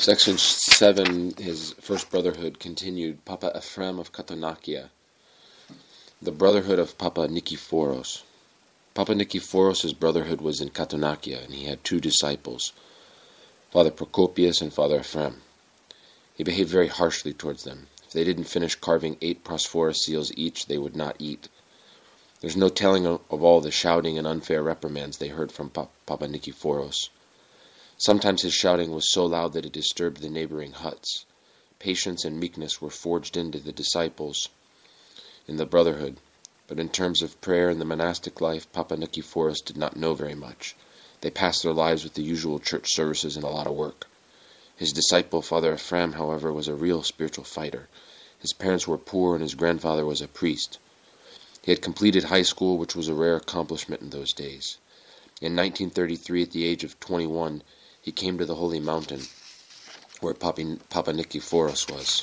Section 7, his first brotherhood, continued Papa Ephraim of Katounakia, the brotherhood of Papa Nikephoros. Papa Nikephoros' brotherhood was in Katounakia, and he had two disciples, Father Procopius and Father Ephraim. He behaved very harshly towards them. If they didn't finish carving eight prosphora seals each, they would not eat. There's no telling of all the shouting and unfair reprimands they heard from Papa Nikephoros. Sometimes his shouting was so loud that it disturbed the neighboring huts. Patience and meekness were forged into the disciples in the brotherhood, but in terms of prayer and the monastic life, Papa Nikephoros did not know very much. They passed their lives with the usual church services and a lot of work. His disciple, Father Ephraim, however, was a real spiritual fighter. His parents were poor and his grandfather was a priest. He had completed high school, which was a rare accomplishment in those days. In 1933, at the age of 21, he came to the holy mountain where Papa, Papa Nikephoros was.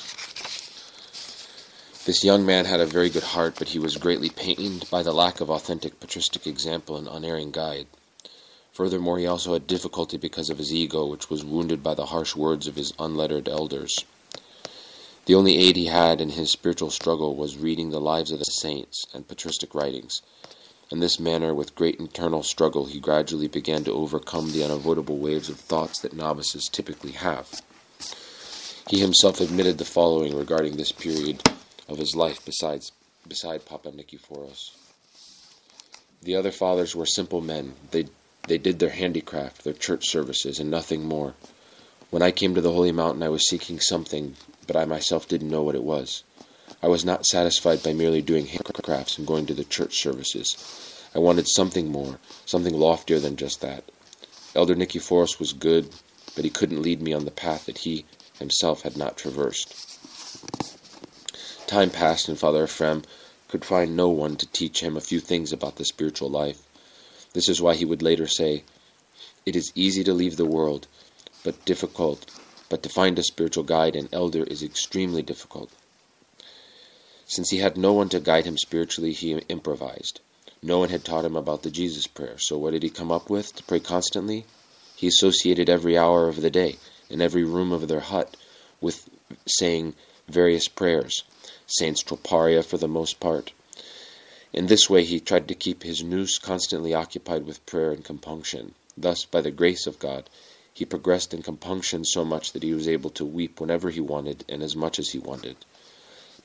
This young man had a very good heart, but he was greatly pained by the lack of authentic patristic example and unerring guide. Furthermore, he also had difficulty because of his ego, which was wounded by the harsh words of his unlettered elders. The only aid he had in his spiritual struggle was reading the lives of the saints and patristic writings, in this manner, with great internal struggle, he gradually began to overcome the unavoidable waves of thoughts that novices typically have. He himself admitted the following regarding this period of his life besides beside Papa Nikephoros. The other fathers were simple men. They they did their handicraft, their church services, and nothing more. When I came to the holy mountain I was seeking something, but I myself didn't know what it was. I was not satisfied by merely doing handicrafts and going to the church services. I wanted something more, something loftier than just that. Elder Nikephoros was good, but he couldn't lead me on the path that he himself had not traversed. Time passed, and Father Ephraim could find no one to teach him a few things about the spiritual life. This is why he would later say, It is easy to leave the world, but difficult, but to find a spiritual guide and elder is extremely difficult. Since he had no one to guide him spiritually, he improvised. No one had taught him about the Jesus prayer, so what did he come up with to pray constantly? He associated every hour of the day, in every room of their hut, with saying various prayers, Saints Troparia for the most part. In this way he tried to keep his nous constantly occupied with prayer and compunction. Thus, by the grace of God, he progressed in compunction so much that he was able to weep whenever he wanted and as much as he wanted.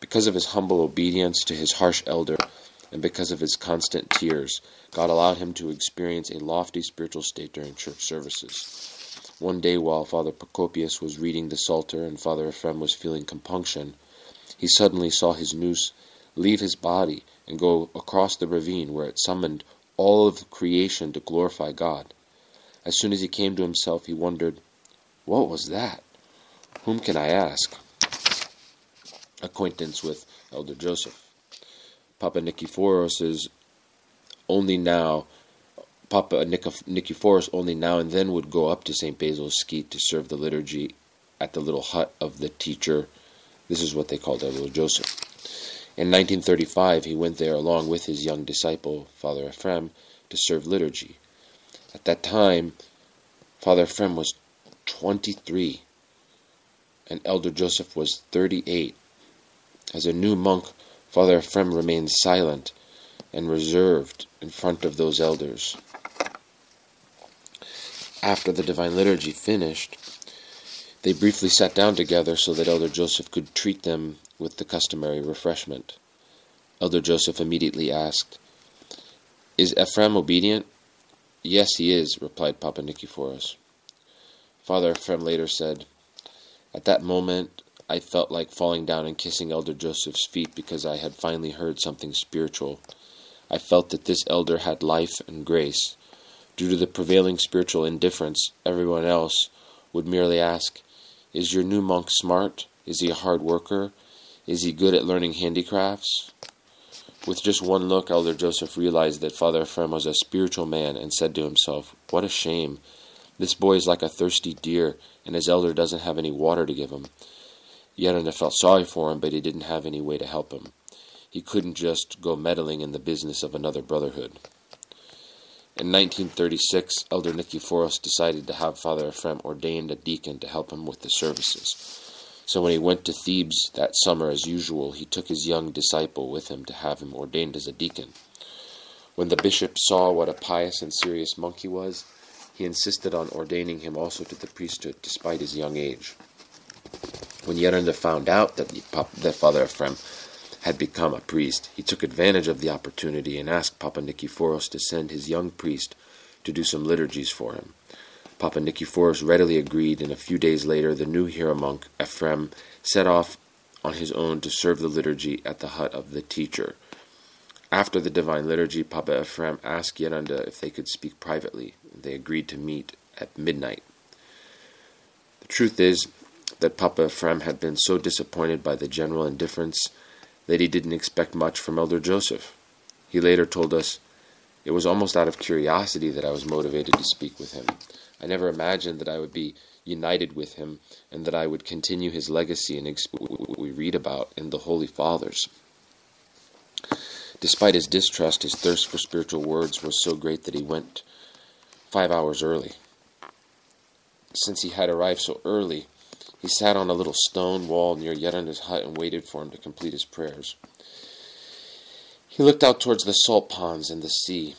Because of his humble obedience to his harsh elder, and because of his constant tears, God allowed him to experience a lofty spiritual state during church services. One day, while Father Procopius was reading the Psalter and Father Ephraim was feeling compunction, he suddenly saw his nous leave his body and go across the ravine where it summoned all of creation to glorify God. As soon as he came to himself, he wondered, What was that? Whom can I ask? Acquaintance with Elder Joseph. Papa Nikephoros is only now, Papa Nikephoros only now and then would go up to St. Basil's Skete to serve the liturgy at the little hut of the teacher. This is what they called Elder Joseph. In 1935, he went there along with his young disciple, Father Ephraim, to serve liturgy. At that time, Father Ephraim was 23 and Elder Joseph was 38. As a new monk, Father Ephraim remained silent and reserved in front of those elders. After the Divine Liturgy finished, they briefly sat down together so that Elder Joseph could treat them with the customary refreshment. Elder Joseph immediately asked, Is Ephraim obedient? Yes, he is, replied Papa Nikephoros. Father Ephraim later said, At that moment, I felt like falling down and kissing Elder Joseph's feet because I had finally heard something spiritual. I felt that this elder had life and grace. Due to the prevailing spiritual indifference, everyone else would merely ask, Is your new monk smart? Is he a hard worker? Is he good at learning handicrafts? With just one look, Elder Joseph realized that Father Ephraim was a spiritual man and said to himself, What a shame! This boy is like a thirsty deer, and his elder doesn't have any water to give him. Yerina felt sorry for him, but he didn't have any way to help him. He couldn't just go meddling in the business of another brotherhood. In 1936, Elder Nikephoros decided to have Father Ephraim ordained a deacon to help him with the services. So when he went to Thebes that summer as usual, he took his young disciple with him to have him ordained as a deacon. When the bishop saw what a pious and serious monk he was, he insisted on ordaining him also to the priesthood despite his young age. When Yeranda found out that, the, Father Ephraim had become a priest, he took advantage of the opportunity and asked Papa Nikephoros to send his young priest to do some liturgies for him. Papa Nikephoros readily agreed, and a few days later the new hieromonk, Ephraim, set off on his own to serve the liturgy at the hut of the teacher. After the divine liturgy, Papa Ephraim asked Yeranda if they could speak privately. They agreed to meet at midnight. The truth is that Papa Ephraim had been so disappointed by the general indifference that he didn't expect much from Elder Joseph. He later told us, It was almost out of curiosity that I was motivated to speak with him. I never imagined that I would be united with him and that I would continue his legacy and what we read about in the Holy Fathers. Despite his distrust, his thirst for spiritual words was so great that he went five hours early. Since he had arrived so early, he sat on a little stone wall near Yeranda's hut and waited for him to complete his prayers. He looked out towards the salt ponds and the sea,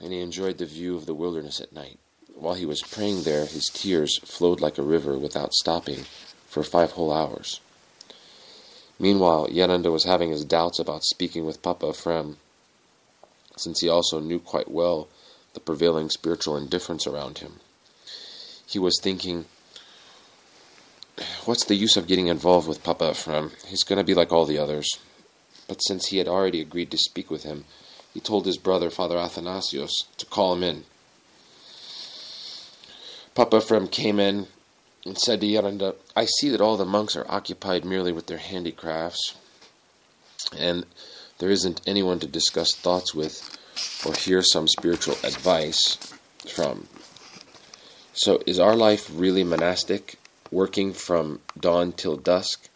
and he enjoyed the view of the wilderness at night. While he was praying there, his tears flowed like a river without stopping for five whole hours. Meanwhile, Yeranda was having his doubts about speaking with Papa Ephraim, since he also knew quite well the prevailing spiritual indifference around him. He was thinking, what's the use of getting involved with Papa Ephraim? He's going to be like all the others. But since he had already agreed to speak with him, he told his brother, Father Athanasios, to call him in. Papa Ephraim came in and said to Yeranda, I see that all the monks are occupied merely with their handicrafts, and there isn't anyone to discuss thoughts with or hear some spiritual advice from. So, is our life really monastic, working from dawn till dusk,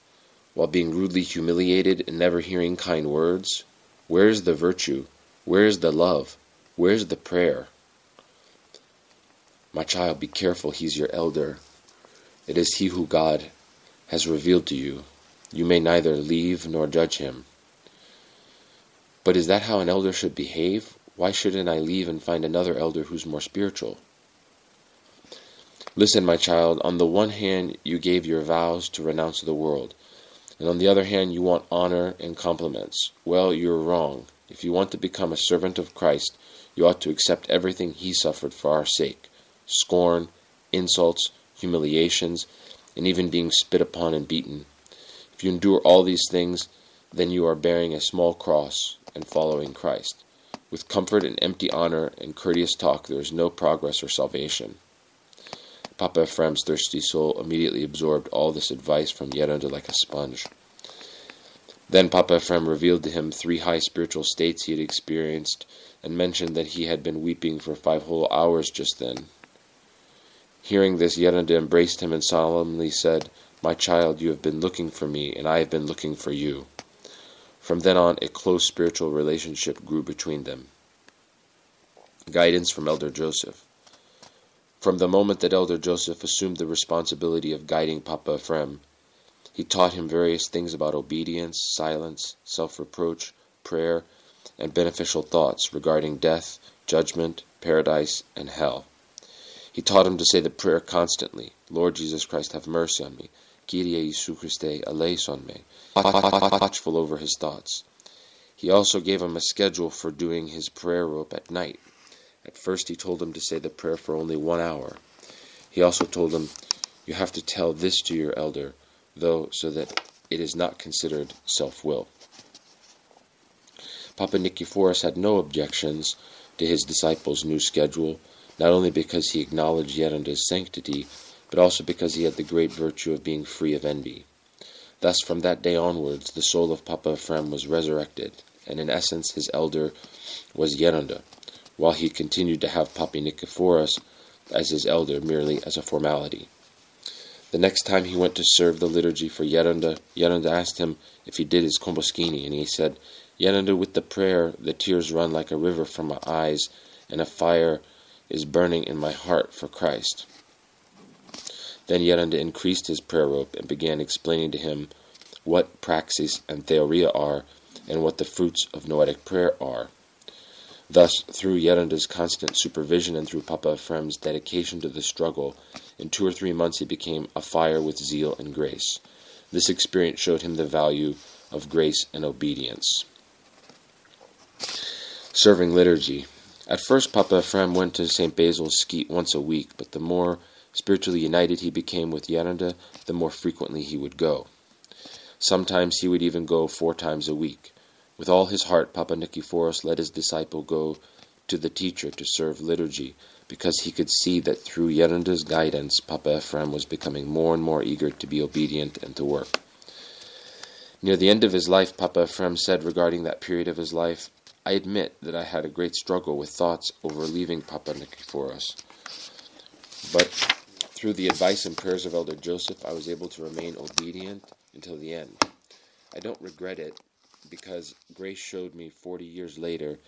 while being rudely humiliated and never hearing kind words? Where's the virtue? Where's the love? Where's the prayer? My child, be careful, he's your elder. It is he who God has revealed to you. You may neither leave nor judge him. But is that how an elder should behave? Why shouldn't I leave and find another elder who's more spiritual? Listen, my child, on the one hand, you gave your vows to renounce the world, and on the other hand, you want honor and compliments. Well, you're wrong. If you want to become a servant of Christ, you ought to accept everything he suffered for our sake scorn, insults, humiliations, and even being spit upon and beaten. If you endure all these things, then you are bearing a small cross and following Christ. With comfort and empty honor and courteous talk, there is no progress or salvation. Papa Ephraim's thirsty soul immediately absorbed all this advice from Yeranda like a sponge. Then Papa Ephraim revealed to him three high spiritual states he had experienced, and mentioned that he had been weeping for five whole hours just then. Hearing this, Yeranda embraced him and solemnly said, My child, you have been looking for me, and I have been looking for you. From then on, a close spiritual relationship grew between them. Guidance from Elder Joseph. From the moment that Elder Joseph assumed the responsibility of guiding Papa Ephraim, he taught him various things about obedience, silence, self reproach, prayer, and beneficial thoughts regarding death, judgment, paradise, and hell. He taught him to say the prayer constantly Lord Jesus Christ, have mercy on me. Kyrie Jesu Christe, eleison me. Watchful over his thoughts. He also gave him a schedule for doing his prayer rope at night. At first, he told him to say the prayer for only one hour. He also told him, You have to tell this to your elder, though, so that it is not considered self will. Papa Nikephoros had no objections to his disciple's new schedule not only because he acknowledged Yeranda's sanctity, but also because he had the great virtue of being free of envy. Thus, from that day onwards, the soul of Papa Ephraim was resurrected, and in essence his elder was Yeranda, while he continued to have Papi Nikephoros as his elder merely as a formality. The next time he went to serve the liturgy for Yeranda, Yeranda asked him if he did his komboskini, and he said, Yeranda, with the prayer, the tears run like a river from my eyes, and a fire is burning in my heart for Christ. Then Yeranda increased his prayer rope and began explaining to him what praxis and theoria are and what the fruits of noetic prayer are. Thus, through Yeranda's constant supervision and through Papa Ephraim's dedication to the struggle, in two or three months he became afire with zeal and grace. This experience showed him the value of grace and obedience. Serving liturgy. At first, Papa Ephraim went to St. Basil's skete once a week, but the more spiritually united he became with Yeranda, the more frequently he would go. Sometimes he would even go four times a week. With all his heart, Papa Nikephoros let his disciple go to the teacher to serve liturgy, because he could see that through Yeranda's guidance, Papa Ephraim was becoming more and more eager to be obedient and to work. Near the end of his life, Papa Ephraim said regarding that period of his life, I admit that I had a great struggle with thoughts over leaving Papa Nikephoros. But through the advice and prayers of Elder Joseph, I was able to remain obedient until the end. I don't regret it because grace showed me 40 years later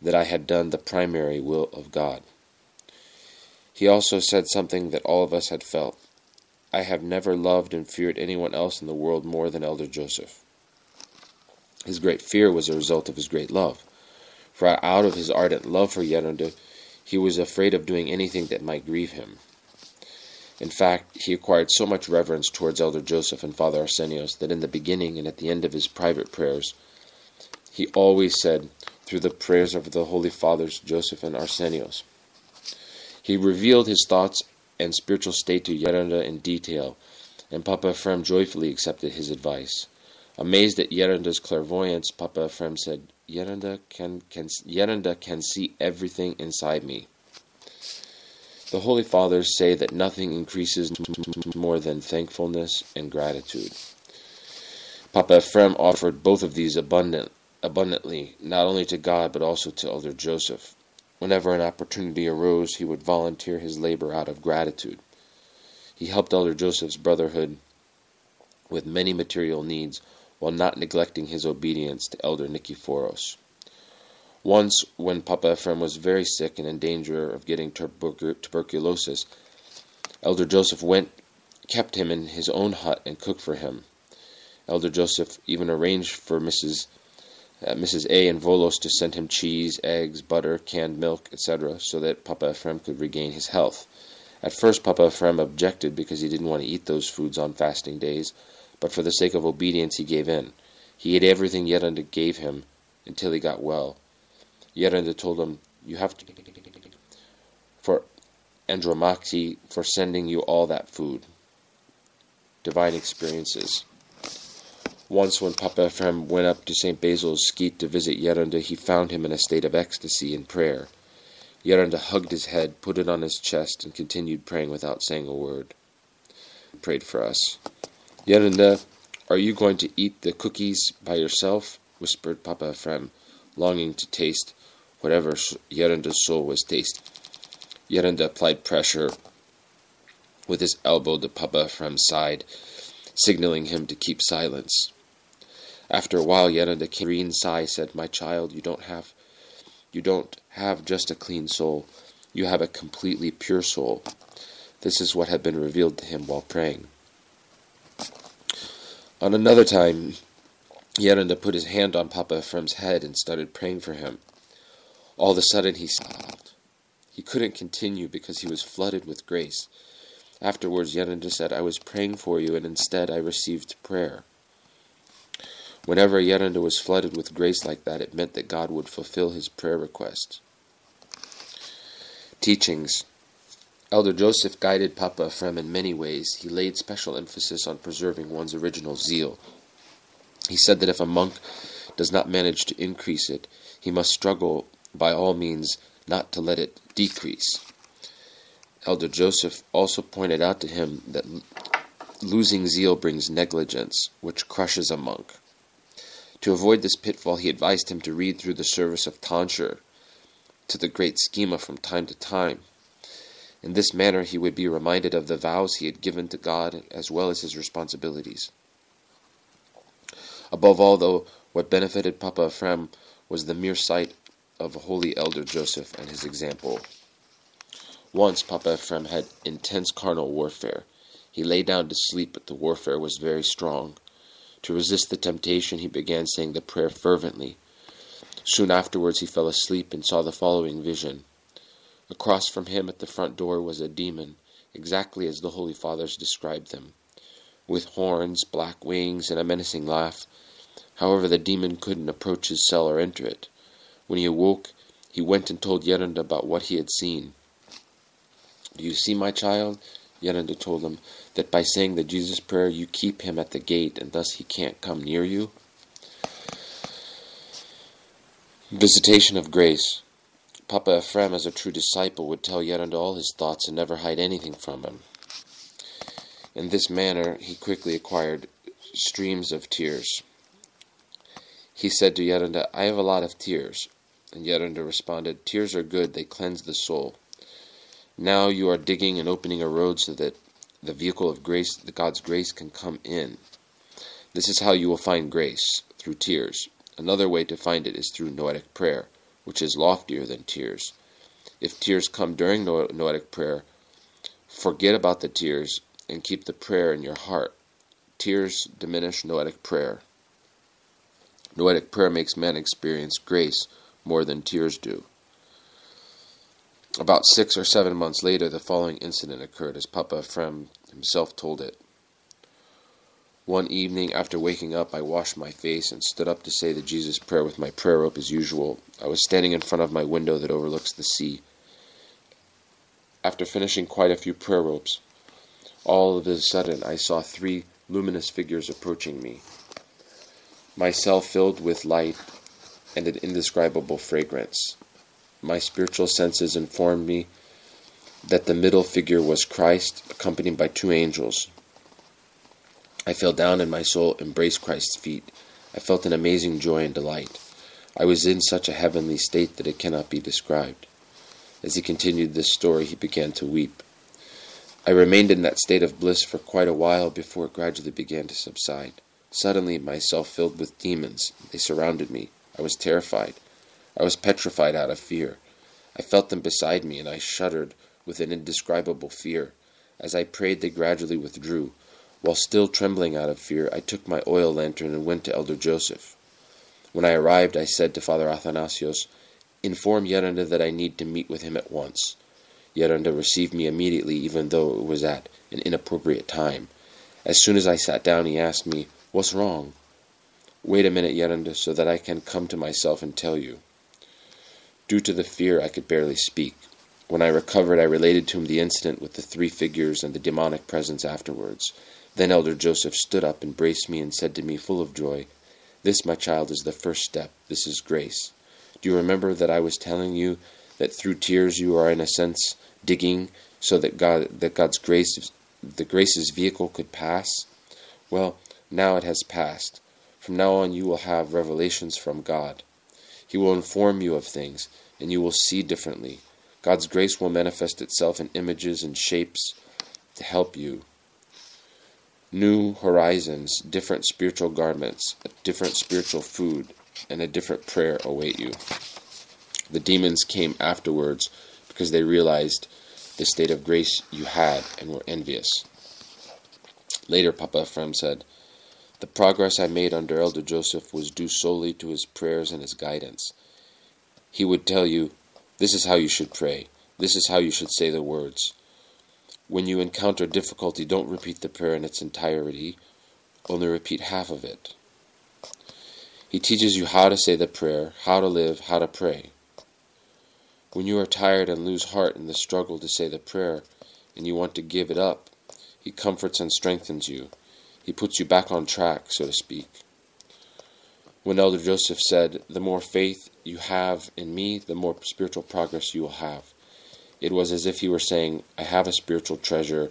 that I had done the primary will of God. He also said something that all of us had felt. I have never loved and feared anyone else in the world more than Elder Joseph. His great fear was a result of his great love. For out of his ardent love for Yerunda, he was afraid of doing anything that might grieve him. In fact, he acquired so much reverence towards Elder Joseph and Father Arsenios that in the beginning and at the end of his private prayers, he always said, through the prayers of the Holy Fathers Joseph and Arsenios, he revealed his thoughts and spiritual state to Yeranda in detail, and Papa Ephraim joyfully accepted his advice. Amazed at Yeranda's clairvoyance, Papa Ephraim said, Yeranda can, can, Yeranda can see everything inside me. The Holy Fathers say that nothing increases more than thankfulness and gratitude. Papa Ephraim offered both of these abundant, abundantly, not only to God but also to Elder Joseph. Whenever an opportunity arose, he would volunteer his labor out of gratitude. He helped Elder Joseph's brotherhood with many material needs while not neglecting his obedience to Elder Nikephoros. Once, when Papa Ephraim was very sick and in danger of getting tuberculosis, Elder Joseph went, kept him in his own hut, and cooked for him. Elder Joseph even arranged for Mrs. Uh, Mrs. A. and Volos to send him cheese, eggs, butter, canned milk, etc., so that Papa Ephraim could regain his health. At first, Papa Ephraim objected because he didn't want to eat those foods on fasting days, but for the sake of obedience he gave in. He ate everything Yeranda gave him until he got well. Yeranda told him, You have to for Andromache for sending you all that food. Divine experiences. Once, when Papa Ephraim went up to St. Basil's skete to visit Yeranda, he found him in a state of ecstasy and prayer. Yeranda hugged his head, put it on his chest, and continued praying without saying a word. Prayed for us. Yeranda, are you going to eat the cookies by yourself? whispered Papa Ephraim, longing to taste whatever Yeranda's soul was tasting. Yeranda applied pressure with his elbow to Papa Ephraim's side, signaling him to keep silence. After a while, Yeranda came. Green sigh said, "My child, you don't have, you don't have just a clean soul. You have a completely pure soul." This is what had been revealed to him while praying. On another time, Yeranda put his hand on Papa Ephraim's head and started praying for him. All of a sudden, he stopped. He couldn't continue because he was flooded with grace. Afterwards, Yeranda said, I was praying for you, and instead I received prayer. Whenever Yeranda was flooded with grace like that, it meant that God would fulfill his prayer request. Teachings Elder Joseph guided Papa Ephraim in many ways. He laid special emphasis on preserving one's original zeal. He said that if a monk does not manage to increase it, he must struggle by all means not to let it decrease. Elder Joseph also pointed out to him that losing zeal brings negligence, which crushes a monk. To avoid this pitfall, he advised him to read through the service of tonsure to the great schema from time to time. In this manner, he would be reminded of the vows he had given to God as well as his responsibilities. Above all, though, what benefited Papa Ephraim was the mere sight of holy elder Joseph and his example. Once Papa Ephraim had intense carnal warfare. He lay down to sleep, but the warfare was very strong. To resist the temptation, he began saying the prayer fervently. Soon afterwards, he fell asleep and saw the following vision. Across from him at the front door was a demon, exactly as the Holy Fathers described them, with horns, black wings, and a menacing laugh. However, the demon couldn't approach his cell or enter it. When he awoke, he went and told Yerunda about what he had seen. Do you see, my child? Yerunda told him that by saying the Jesus prayer you keep him at the gate and thus he can't come near you. Visitation of grace. Papa Ephraim, as a true disciple, would tell Yerunda all his thoughts and never hide anything from him. In this manner, he quickly acquired streams of tears. He said to Yerunda, I have a lot of tears. And Yerunda responded, Tears are good, they cleanse the soul. Now you are digging and opening a road so that the vehicle of grace, the God's grace, can come in. This is how you will find grace, through tears. Another way to find it is through noetic prayer, which is loftier than tears. If tears come during noetic prayer, forget about the tears and keep the prayer in your heart. Tears diminish noetic prayer. Noetic prayer makes men experience grace more than tears do. About six or seven months later, the following incident occurred as Papa Ephraim himself told it. One evening, after waking up, I washed my face and stood up to say the Jesus prayer with my prayer rope as usual. I was standing in front of my window that overlooks the sea. After finishing quite a few prayer ropes, all of a sudden I saw three luminous figures approaching me my cell filled with light and an indescribable fragrance. My spiritual senses informed me that the middle figure was Christ, accompanied by two angels. I fell down and my soul embraced Christ's feet. I felt an amazing joy and delight. I was in such a heavenly state that it cannot be described. As he continued this story, he began to weep. I remained in that state of bliss for quite a while before it gradually began to subside. Suddenly, myself filled with demons. They surrounded me. I was terrified. I was petrified out of fear. I felt them beside me, and I shuddered with an indescribable fear. As I prayed, they gradually withdrew. While still trembling out of fear, I took my oil lantern and went to Elder Joseph. When I arrived, I said to Father Athanasios, Inform Yerunda that I need to meet with him at once. Yerunda received me immediately, even though it was at an inappropriate time. As soon as I sat down, he asked me, What's wrong? Wait a minute, Yerunda, so that I can come to myself and tell you. Due to the fear, I could barely speak. When I recovered, I related to him the incident with the three figures and the demonic presence afterwards. Then Elder Joseph stood up, embraced me, and said to me, full of joy, This, my child, is the first step. This is grace. Do you remember that I was telling you that through tears you are, in a sense, digging so that God, that God's grace, the grace's vehicle could pass? Well, now it has passed. From now on you will have revelations from God. He will inform you of things, and you will see differently. God's grace will manifest itself in images and shapes to help you. New horizons, different spiritual garments, different spiritual food, and a different prayer await you. The demons came afterwards because they realized the state of grace you had and were envious. Later, Papa Ephraim said, the progress I made under Elder Joseph was due solely to his prayers and his guidance. He would tell you, This is how you should pray, this is how you should say the words. When you encounter difficulty, don't repeat the prayer in its entirety, only repeat half of it. He teaches you how to say the prayer, how to live, how to pray. When you are tired and lose heart in the struggle to say the prayer, and you want to give it up, he comforts and strengthens you. He puts you back on track, so to speak. When Elder Joseph said, The more faith you have in me, the more spiritual progress you will have, it was as if he were saying, I have a spiritual treasure.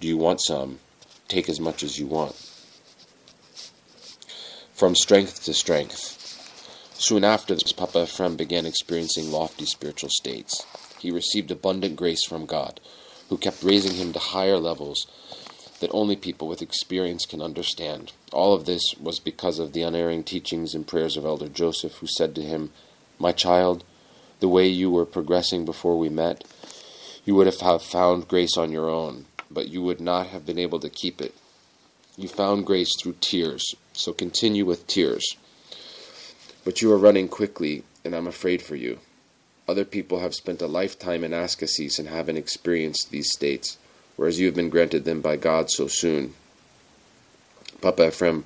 Do you want some? Take as much as you want. From strength to strength. Soon after this, Papa Ephraim began experiencing lofty spiritual states. He received abundant grace from God, who kept raising him to higher levels that only people with experience can understand. All of this was because of the unerring teachings and prayers of Elder Joseph, who said to him, My child, the way you were progressing before we met, you would have found grace on your own, but you would not have been able to keep it. You found grace through tears, so continue with tears. But you are running quickly, and I'm afraid for you. Other people have spent a lifetime in asceticism and haven't experienced these states, whereas you have been granted them by God so soon. Papa Ephraim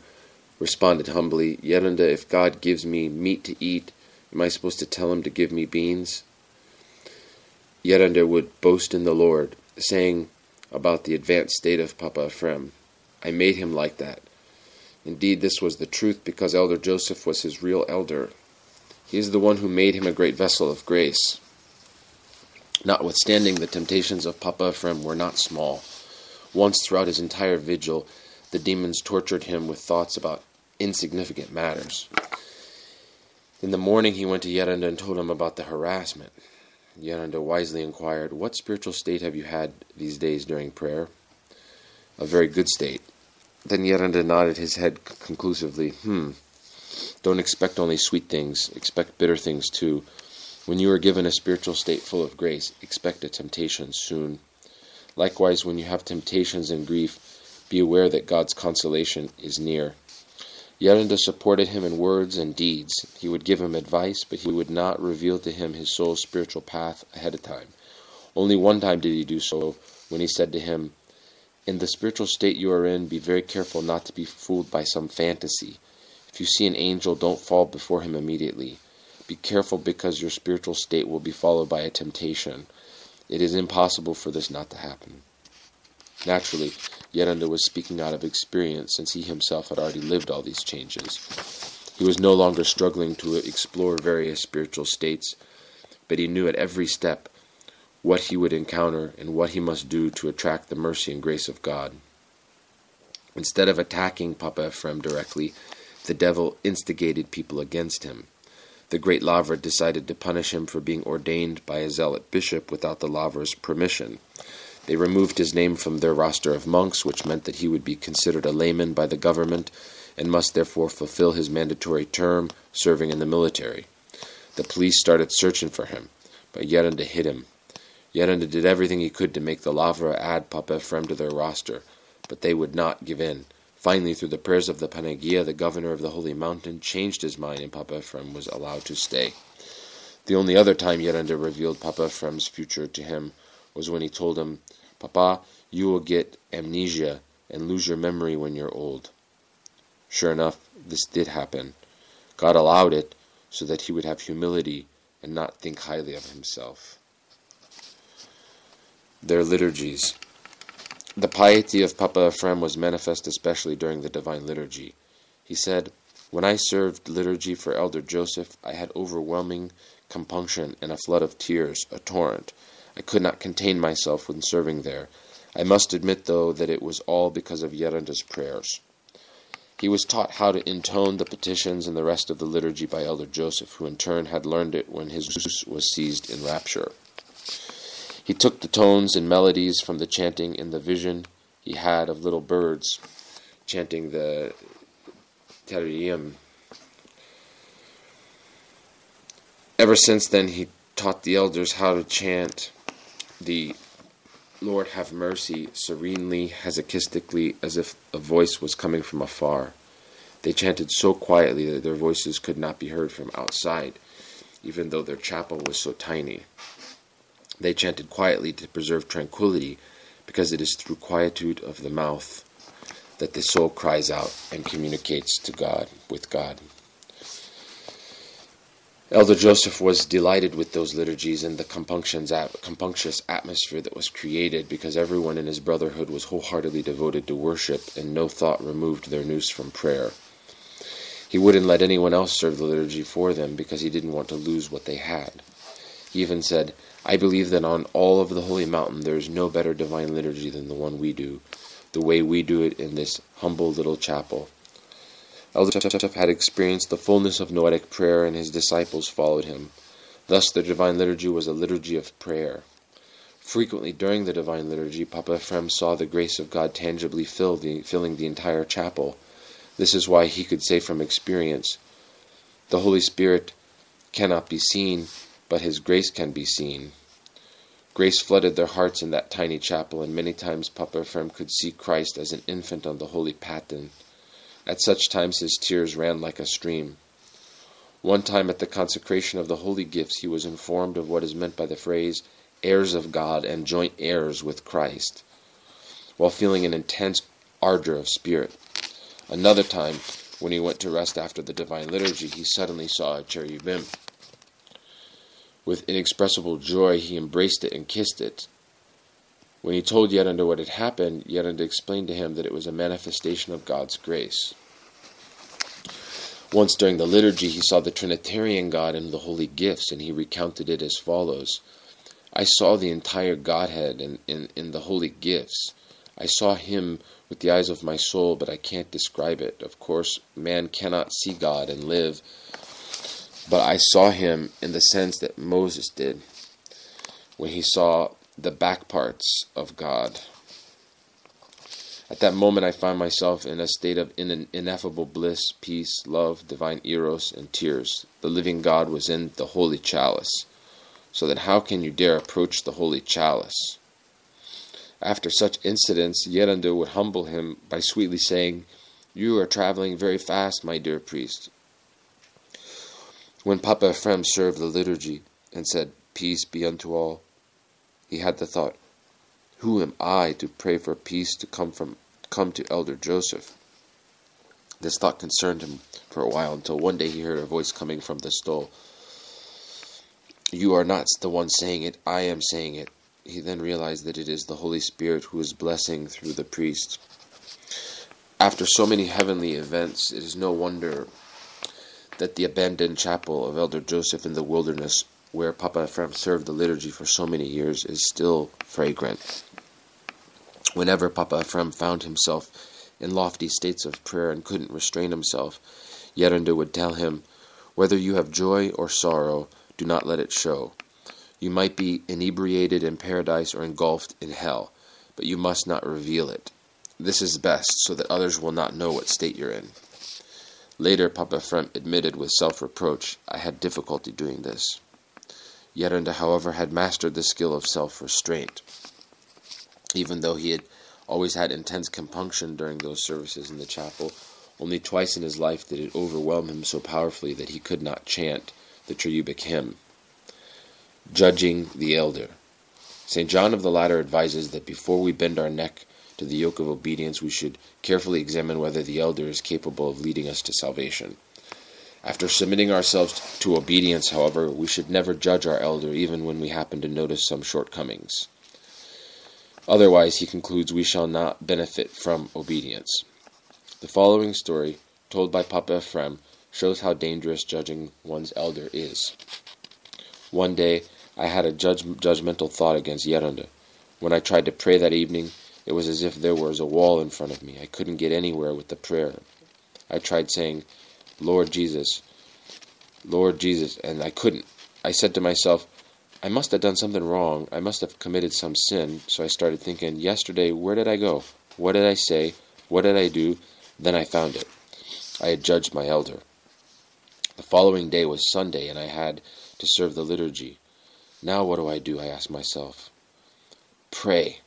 responded humbly, Yerunda, if God gives me meat to eat, am I supposed to tell him to give me beans? Yerunda would boast in the Lord, saying about the advanced state of Papa Ephraim, I made him like that. Indeed, this was the truth because Elder Joseph was his real elder. He is the one who made him a great vessel of grace. Notwithstanding, the temptations of Papa Ephraim were not small. Once throughout his entire vigil, the demons tortured him with thoughts about insignificant matters. In the morning, he went to Yerunda and told him about the harassment. Yerunda wisely inquired, What spiritual state have you had these days during prayer? A very good state. Then Yerunda nodded his head conclusively. Hmm. Don't expect only sweet things, expect bitter things too. When you are given a spiritual state full of grace, expect a temptation soon. Likewise, when you have temptations and grief, be aware that God's consolation is near. Yerunda supported him in words and deeds. He would give him advice, but he would not reveal to him his soul's spiritual path ahead of time. Only one time did he do so, when he said to him, In the spiritual state you are in, be very careful not to be fooled by some fantasy. If you see an angel, don't fall before him immediately. Be careful because your spiritual state will be followed by a temptation. It is impossible for this not to happen. Naturally, Yerunda was speaking out of experience since he himself had already lived all these changes. He was no longer struggling to explore various spiritual states, but he knew at every step what he would encounter and what he must do to attract the mercy and grace of God. Instead of attacking Papa Ephraim directly, the devil instigated people against him. The great Lavra decided to punish him for being ordained by a zealot bishop without the Lavra's permission. They removed his name from their roster of monks, which meant that he would be considered a layman by the government and must therefore fulfill his mandatory term serving in the military. The police started searching for him, but Yerunda hid him. Yerunda did everything he could to make the Lavra add Papa Ephraim to their roster, but they would not give in. Finally, through the prayers of the Panagia, the governor of the Holy Mountain changed his mind and Papa Ephraim was allowed to stay. The only other time Yerunda revealed Papa Ephraim's future to him was when he told him, Papa, you will get amnesia and lose your memory when you're old. Sure enough, this did happen. God allowed it so that he would have humility and not think highly of himself. Their liturgies. The piety of Papa Ephraim was manifest especially during the Divine Liturgy. He said, When I served liturgy for Elder Joseph, I had overwhelming compunction and a flood of tears, a torrent. I could not contain myself when serving there. I must admit, though, that it was all because of Yerunda's prayers. He was taught how to intone the petitions and the rest of the liturgy by Elder Joseph, who in turn had learned it when his nous was seized in rapture. He took the tones and melodies from the chanting in the vision he had of little birds chanting the Te Ever since then, he taught the elders how to chant the Lord have mercy serenely, hesychastically, as if a voice was coming from afar. They chanted so quietly that their voices could not be heard from outside, even though their chapel was so tiny. They chanted quietly to preserve tranquility, because it is through quietude of the mouth that the soul cries out and communicates to God, with God. Elder Joseph was delighted with those liturgies and the compunctions, compunctious atmosphere that was created because everyone in his brotherhood was wholeheartedly devoted to worship and no thought removed their nous from prayer. He wouldn't let anyone else serve the liturgy for them because he didn't want to lose what they had. He even said, I believe that on all of the Holy Mountain there is no better divine liturgy than the one we do, the way we do it in this humble little chapel. Elder Joseph had experienced the fullness of noetic prayer, and his disciples followed him. Thus, the Divine Liturgy was a liturgy of prayer. Frequently during the Divine Liturgy, Papa Ephraim saw the grace of God tangibly fill the, filling the entire chapel. This is why he could say from experience, The Holy Spirit cannot be seen, but His grace can be seen. Grace flooded their hearts in that tiny chapel, and many times Papa Ephrem could see Christ as an infant on the holy paten. At such times his tears ran like a stream. One time at the consecration of the holy gifts, he was informed of what is meant by the phrase, heirs of God and joint heirs with Christ, while feeling an intense ardor of spirit. Another time, when he went to rest after the divine liturgy, he suddenly saw a cherubim. With inexpressible joy, he embraced it and kissed it. When he told Yeranda what had happened, Yeranda explained to him that it was a manifestation of God's grace. Once during the liturgy, he saw the Trinitarian God in the holy gifts, and he recounted it as follows I saw the entire Godhead in, in, in the holy gifts. I saw him with the eyes of my soul, but I can't describe it. Of course, man cannot see God and live, but I saw him in the sense that Moses did when he saw the back parts of God. At that moment, I find myself in a state of in ineffable bliss, peace, love, divine eros, and tears. The living God was in the holy chalice. So that how can you dare approach the holy chalice? After such incidents, Yeranda would humble him by sweetly saying, You are traveling very fast, my dear priest. When Papa Ephrem served the liturgy and said, Peace be unto all, he had the thought, who am I to pray for peace to come from come to Elder Joseph? This thought concerned him for a while until one day he heard a voice coming from the stall. You are not the one saying it, I am saying it. He then realized that it is the Holy Spirit who is blessing through the priest. After so many heavenly events, it is no wonder that the abandoned chapel of Elder Joseph in the wilderness, where Papa Ephrem served the liturgy for so many years, is still fragrant. Whenever Papa Ephrem found himself in lofty states of prayer and couldn't restrain himself, Yeranda would tell him, Whether you have joy or sorrow, do not let it show. You might be inebriated in paradise or engulfed in hell, but you must not reveal it. This is best, so that others will not know what state you're in. Later, Papa Ephrem admitted with self reproach, I had difficulty doing this. Yeranda, however, had mastered the skill of self restraint even though he had always had intense compunction during those services in the chapel. Only twice in his life did it overwhelm him so powerfully that he could not chant the Cherubic hymn. Judging the elder. St. John of the Ladder advises that before we bend our neck to the yoke of obedience, we should carefully examine whether the elder is capable of leading us to salvation. After submitting ourselves to obedience, however, we should never judge our elder even when we happen to notice some shortcomings. Otherwise, he concludes, we shall not benefit from obedience. The following story, told by Papa Ephrem, shows how dangerous judging one's elder is. One day, I had a judge, judgmental thought against Yeranda. When I tried to pray that evening, it was as if there was a wall in front of me. I couldn't get anywhere with the prayer. I tried saying, Lord Jesus, Lord Jesus, and I couldn't. I said to myself, I must have done something wrong. I must have committed some sin. So I started thinking, yesterday, where did I go? What did I say? What did I do? Then I found it. I had judged my elder. The following day was Sunday, and I had to serve the liturgy. Now what do I do? I asked myself. Pray.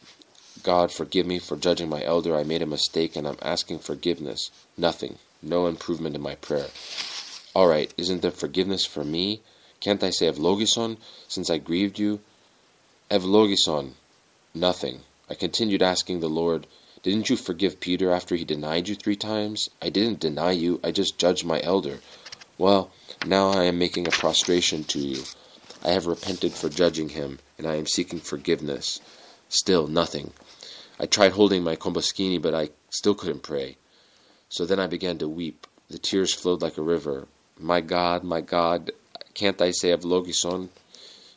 God, forgive me for judging my elder. I made a mistake, and I'm asking forgiveness. Nothing. No improvement in my prayer. All right, isn't there forgiveness for me? Can't I say Eulogison, since I grieved you? Eulogison. Nothing. I continued asking the Lord, Didn't you forgive Peter after he denied you three times? I didn't deny you, I just judged my elder. Well, now I am making a prostration to you. I have repented for judging him, and I am seeking forgiveness. Still, nothing. I tried holding my komboskini, but I still couldn't pray. So then I began to weep. The tears flowed like a river. My God, my God, can't I say Eulogison?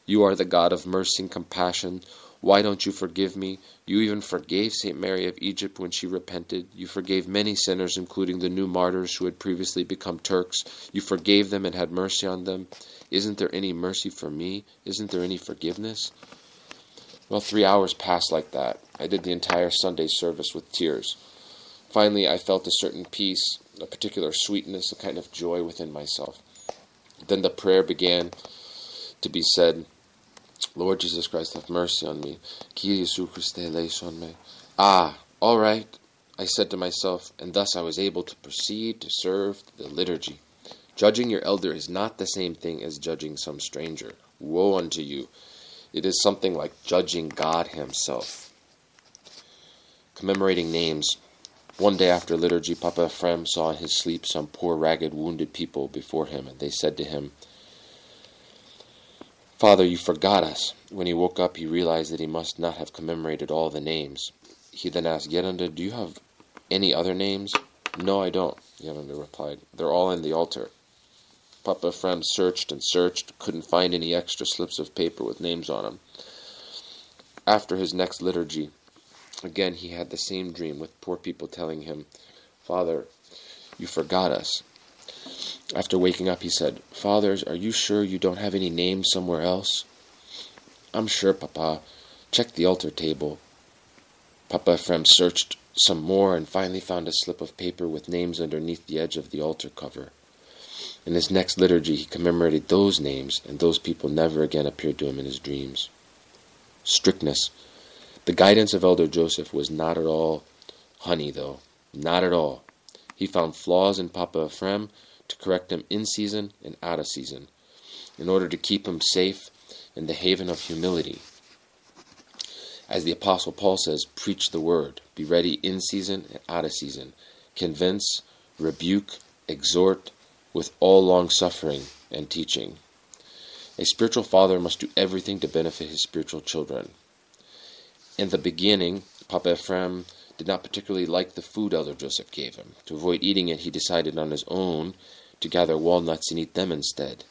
You are the God of mercy and compassion. Why don't you forgive me? You even forgave St. Mary of Egypt when she repented. You forgave many sinners, including the new martyrs who had previously become Turks. You forgave them and had mercy on them. Isn't there any mercy for me? Isn't there any forgiveness? Well, three hours passed like that. I did the entire Sunday service with tears. Finally, I felt a certain peace, a particular sweetness, a kind of joy within myself. Then the prayer began. to be said, Lord Jesus Christ, have mercy on me. Ah, all right, I said to myself, and thus I was able to proceed to serve the liturgy. Judging your elder is not the same thing as judging some stranger. Woe unto you! It is something like judging God Himself. Commemorating names. One day after liturgy, Papa Ephraim saw in his sleep some poor, ragged, wounded people before him, and they said to him, Father, you forgot us. When he woke up, he realized that he must not have commemorated all the names. He then asked Yeranda, Do you have any other names? No, I don't, Yeranda replied. They're all in the altar. Papa Ephraim searched and searched, couldn't find any extra slips of paper with names on them. After his next liturgy, again he had the same dream with poor people telling him, Father, you forgot us. After waking up, he said, Fathers, are you sure you don't have any names somewhere else? I'm sure, Papa. Check the altar table. Papa Ephraim searched some more and finally found a slip of paper with names underneath the edge of the altar cover. In his next liturgy, he commemorated those names, and those people never again appeared to him in his dreams. Strictness. The guidance of Elder Joseph was not at all honey, though. Not at all. He found flaws in Papa Ephraim to correct him in season and out of season, in order to keep him safe in the haven of humility. As the Apostle Paul says, preach the word, be ready in season and out of season, convince, rebuke, exhort with all long suffering and teaching. A spiritual father must do everything to benefit his spiritual children. In the beginning, Papa Ephraim did not particularly like the food Elder Joseph gave him. To avoid eating it, he decided on his own to gather walnuts and eat them instead.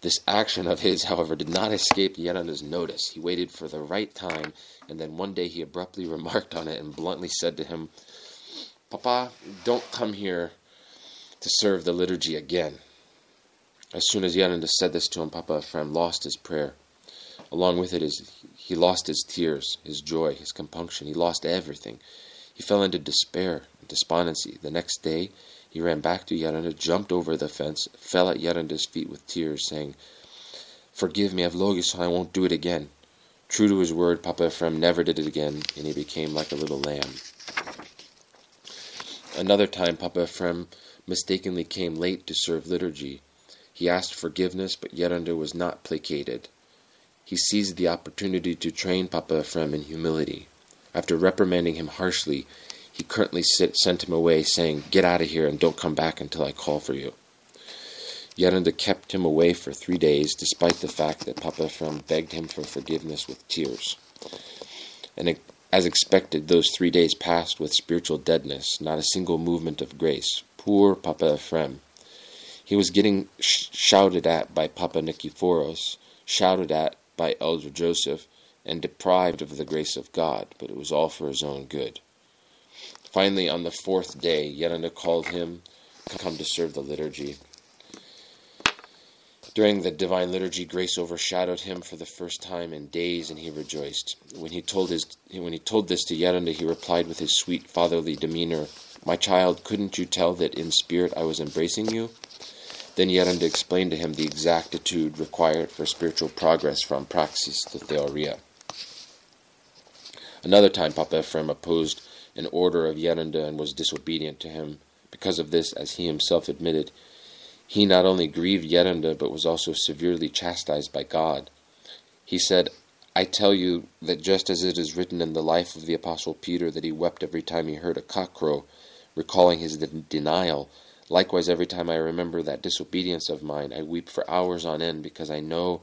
This action of his, however, did not escape Yeranda's notice. He waited for the right time, and then one day he abruptly remarked on it and bluntly said to him, Papa, don't come here to serve the liturgy again. As soon as Yeranda said this to him, Papa Ephraim lost his prayer. Along with it, is he lost his tears, his joy, his compunction. He lost everything. He fell into despair and despondency. The next day, he ran back to Yeranda, jumped over the fence, fell at Yeranda's feet with tears, saying, Forgive me, Evlogius, I won't do it again. True to his word, Papa Ephraim never did it again, and he became like a little lamb. Another time, Papa Ephraim mistakenly came late to serve liturgy. He asked forgiveness, but Yeranda was not placated. He seized the opportunity to train Papa Ephraim in humility. After reprimanding him harshly, he curtly sent him away, saying, Get out of here and don't come back until I call for you. Yeranda kept him away for three days, despite the fact that Papa Ephraim begged him for forgiveness with tears. And as expected, those three days passed with spiritual deadness, not a single movement of grace. Poor Papa Ephraim. He was getting sh- shouted at by Papa Nikephoros, shouted at by Elder Joseph, and deprived of the grace of God, but it was all for his own good. Finally, on the fourth day, Yeranda called him to come to serve the liturgy. During the divine liturgy, grace overshadowed him for the first time in days, and he rejoiced. When he told his when he told this to Yeranda, he replied with his sweet fatherly demeanor, "My child, couldn't you tell that in spirit I was embracing you?" Then Yeranda explained to him the exactitude required for spiritual progress from praxis to theoria. Another time, Papa Ephraim opposed an order of Yeranda and was disobedient to him. Because of this, as he himself admitted, he not only grieved Yeranda, but was also severely chastised by God. He said, I tell you that just as it is written in the life of the Apostle Peter that he wept every time he heard a cock crow, recalling his de- denial, likewise every time I remember that disobedience of mine, I weep for hours on end because I know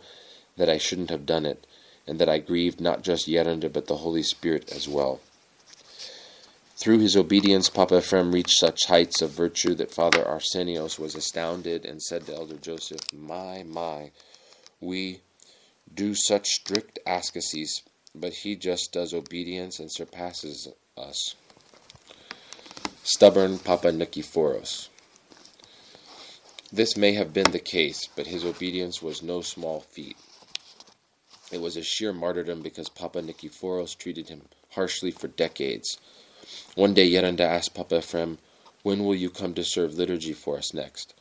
that I shouldn't have done it, and that I grieved not just Yeranda but the Holy Spirit as well. Through his obedience, Papa Ephraim reached such heights of virtue that Father Arsenios was astounded and said to Elder Joseph, My, my, we do such strict ascetics, but he just does obedience and surpasses us. Stubborn Papa Nikephoros. This may have been the case, but his obedience was no small feat. It was a sheer martyrdom because Papa Nikephoros treated him harshly for decades. One day Yeranda asked Papa Ephraim, When will you come to serve liturgy for us next?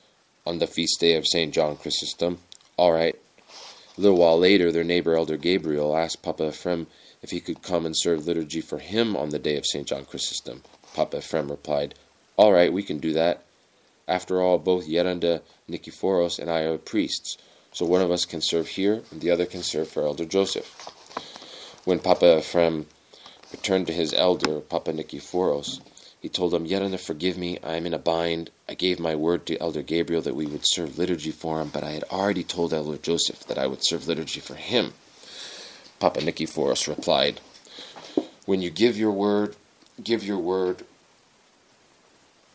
On the feast day of St. John Chrysostom. All right. A little while later, their neighbor Elder Gabriel asked Papa Ephraim if he could come and serve liturgy for him on the day of St. John Chrysostom. Papa Ephraim replied, All right, we can do that. After all, both Yeranda Nikephoros and I are priests, so one of us can serve here and the other can serve for Elder Joseph. When Papa Ephraim returned to his elder, Papa Nikephoros, he told him, Yeranda, forgive me, I am in a bind. I gave my word to Elder Gabriel that we would serve liturgy for him, but I had already told Elder Joseph that I would serve liturgy for him. Papa Nikephoros replied, When you give your word, give your word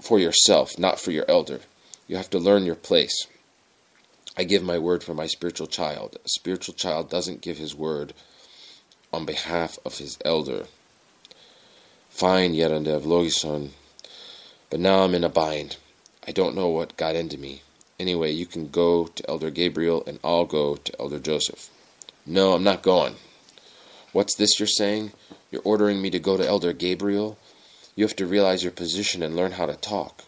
for yourself, not for your elder. You have to learn your place. I give my word for my spiritual child. A spiritual child doesn't give his word on behalf of his elder. Fine, Yeranda Vlogison, but now I'm in a bind. I don't know what got into me. Anyway, you can go to Elder Gabriel and I'll go to Elder Joseph. No, I'm not going. What's this you're saying? You're ordering me to go to Elder Gabriel? You have to realize your position and learn how to talk.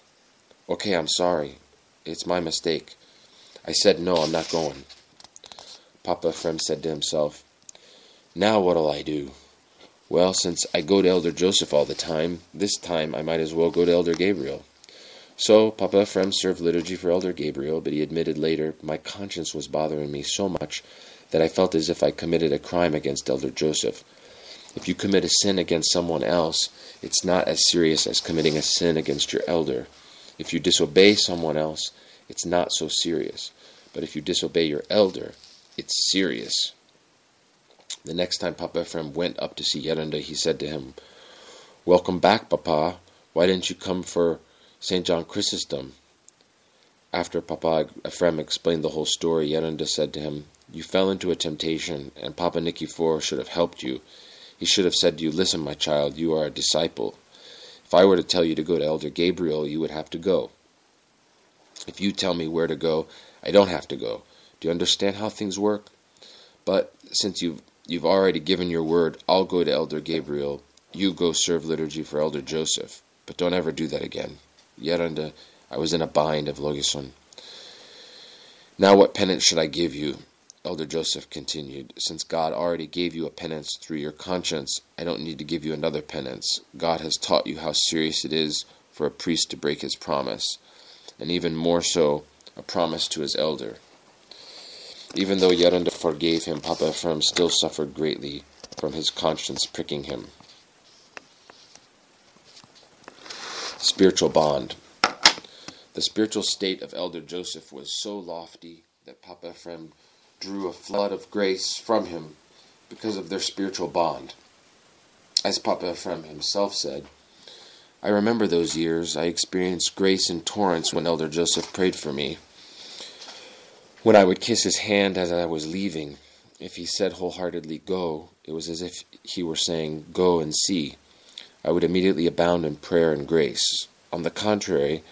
Okay, I'm sorry. It's my mistake. I said no, I'm not going. Papa Ephraim said to himself, Now what'll I do? Well, since I go to Elder Joseph all the time, this time I might as well go to Elder Gabriel. So Papa Ephraim served liturgy for Elder Gabriel, but he admitted later, My conscience was bothering me so much that I felt as if I committed a crime against Elder Joseph. If you commit a sin against someone else, it's not as serious as committing a sin against your elder. If you disobey someone else, it's not so serious. But if you disobey your elder, it's serious. The next time Papa Ephraim went up to see Yeranda, he said to him, Welcome back, Papa. Why didn't you come for St. John Chrysostom? After Papa Ephraim explained the whole story, Yeranda said to him, You fell into a temptation, and Papa Nikifor should have helped you. He should have said to you, Listen, my child, you are a disciple. If I were to tell you to go to Elder Gabriel, you would have to go. If you tell me where to go, I don't have to go. Do you understand how things work? But since you've you've already given your word, I'll go to Elder Gabriel. You go serve liturgy for Elder Joseph. But don't ever do that again. Yet Yeranda, I was in a bind of Logison. Now what penance should I give you? Elder Joseph continued, Since God already gave you a penance through your conscience, I don't need to give you another penance. God has taught you how serious it is for a priest to break his promise, and even more so, a promise to his elder. Even though Yeranda forgave him, Papa Ephraim still suffered greatly from his conscience pricking him. Spiritual bond. The spiritual state of Elder Joseph was so lofty that Papa Ephraim drew a flood of grace from him because of their spiritual bond. As Papa Ephraim himself said, I remember those years. I experienced grace in torrents when Elder Joseph prayed for me. When I would kiss his hand as I was leaving, if he said wholeheartedly, Go, it was as if he were saying, Go and see. I would immediately abound in prayer and grace. On the contrary,